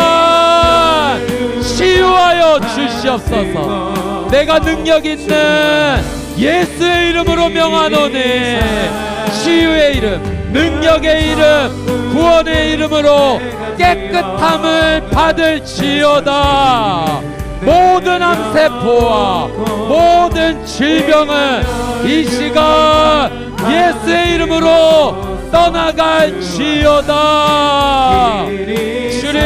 치유하여 주시옵소서 내가 능력 있는 예수의 이름으로 명하노니 치유의 이름 능력의 이름 구원의 이름으로 깨끗함을 받을지어다. 모든 암세포와 모든 질병은 이 시간 예수의 이름으로 떠나갈지어다. 주님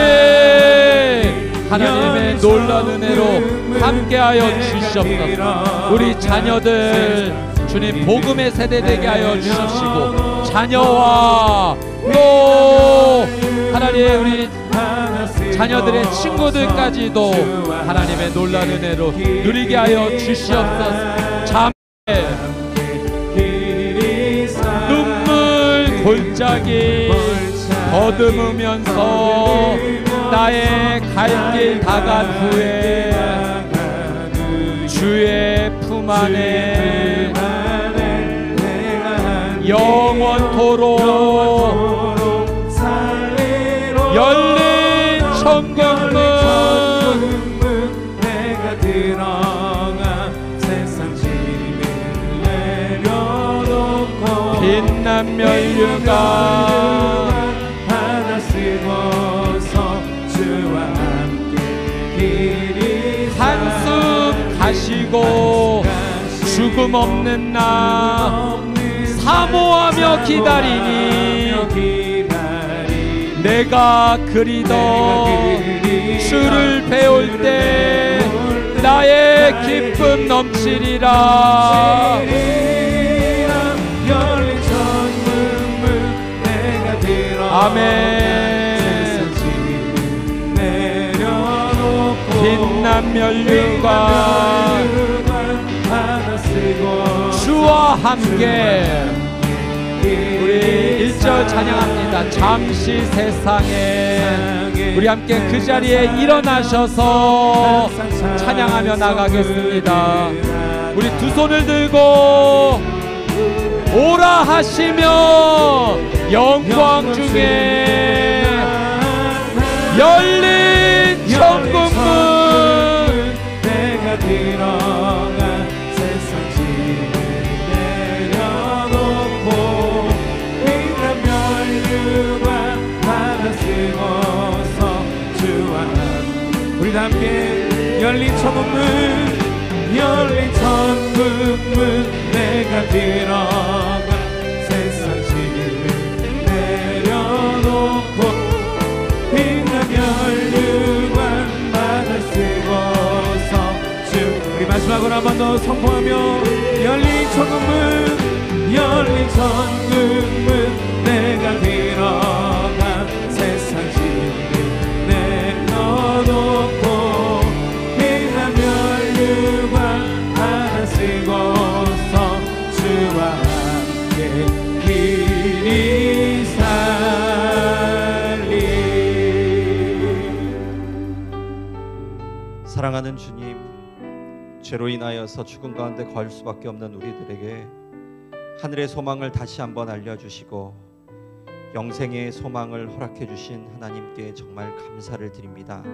하나님의 놀란 은혜로 함께하여 주시옵소서. 우리 자녀들 주님 복음의 세대 되게 하여 주시고 자녀와 또 하나님 우리 자녀들의 친구들까지도 하나님의 놀란 은혜로 누리게 하여 주시옵소서. 잠에 눈물 골짜기 더듬으면서 나의 갈 길 다간 후에 주의 품 안에 영원토록 열린 천국문. 내가 들어가 세상 짐을 내려놓고 빛난 면류가 하나 쓰고서 주와 함께 길이 한숨 가시고 죽음 없는 나 사모하며 기다리니. 내가 그리던 주를 배울 때 나의 기쁨 넘치리라. 아멘. 빛난 면류가 하나 쓰고 주와 함께 우리 1절 찬양합니다. 잠시 세상에 우리 함께 그 자리에 일어나셔서 찬양하며 나가겠습니다. 우리 두 손을 들고 오라 하시며 영광 중에 열린 함께 우리 다 함께 열린 열린 천국문 내가 들어가 세상 짐을 내려놓고 빛난 멸류관 받아 쓰고서 주 우리 마지막으로 한 번 더 선포하며 열린 천국문 열린 천국문 내가 들어가 사랑하는 주님, 죄로 인하여서 죽음 가운데 거할 수밖에 없는 우리들에게 하늘의 소망을 다시 한번 알려주시고 영생의 소망을 허락해 주신 하나님께 정말 감사를 드립니다.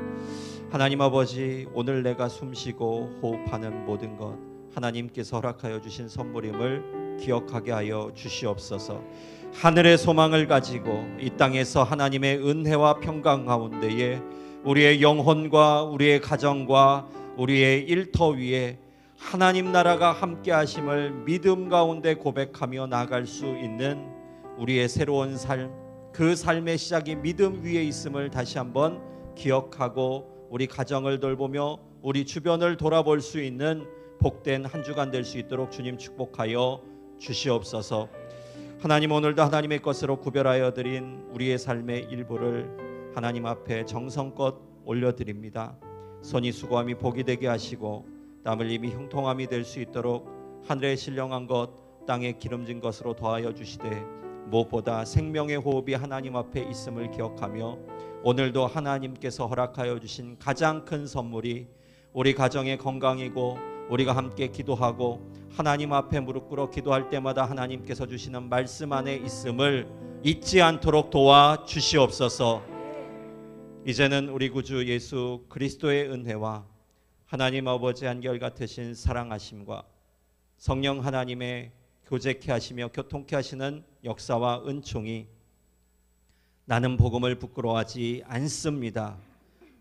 하나님 아버지, 오늘 내가 숨쉬고 호흡하는 모든 것 하나님께서 허락하여 주신 선물임을 기억하게 하여 주시옵소서. 하늘의 소망을 가지고 이 땅에서 하나님의 은혜와 평강 가운데에 우리의 영혼과 우리의 가정과 우리의 일터 위에 하나님 나라가 함께 하심을 믿음 가운데 고백하며 나갈 수 있는 우리의 새로운 삶, 그 삶의 시작이 믿음 위에 있음을 다시 한번 기억하고 우리 가정을 돌보며 우리 주변을 돌아볼 수 있는 복된 한 주간 될 수 있도록 주님 축복하여 주시옵소서. 하나님 오늘도 하나님의 것으로 구별하여 드린 우리의 삶의 일부를 하나님 앞에 정성껏 올려드립니다. 손이 수고함이 복이 되게 하시고 땀 흘림이 형통함이 될 수 있도록 하늘에 신령한 것 땅에 기름진 것으로 더하여 주시되 무엇보다 생명의 호흡이 하나님 앞에 있음을 기억하며 오늘도 하나님께서 허락하여 주신 가장 큰 선물이 우리 가정의 건강이고 우리가 함께 기도하고 하나님 앞에 무릎 꿇어 기도할 때마다 하나님께서 주시는 말씀 안에 있음을 잊지 않도록 도와 주시옵소서. 이제는 우리 구주 예수 그리스도의 은혜와 하나님 아버지 한결 같으신 사랑하심과 성령 하나님의 교제케 하시며 교통케 하시는 역사와 은총이 나는 복음을 부끄러워하지 않습니다.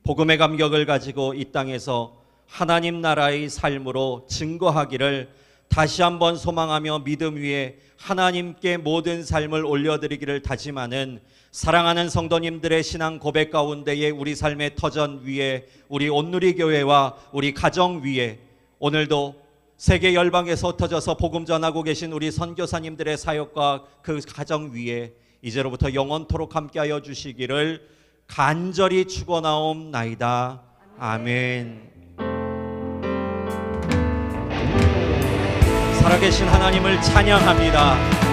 복음의 감격을 가지고 이 땅에서 하나님 나라의 삶으로 증거하기를 다시 한번 소망하며 믿음 위에 하나님께 모든 삶을 올려드리기를 다짐하는 사랑하는 성도님들의 신앙 고백 가운데에 우리 삶의 터전 위에 우리 온누리 교회와 우리 가정 위에 오늘도 세계 열방에서 흩어져서 복음 전하고 계신 우리 선교사님들의 사역과 그 가정 위에 이제로부터 영원토록 함께하여 주시기를 간절히 축원하옵나이다. 아멘. 살아계신 하나님을 찬양합니다.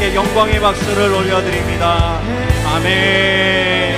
하나님께 영광의 박수를 올려드립니다. 아멘.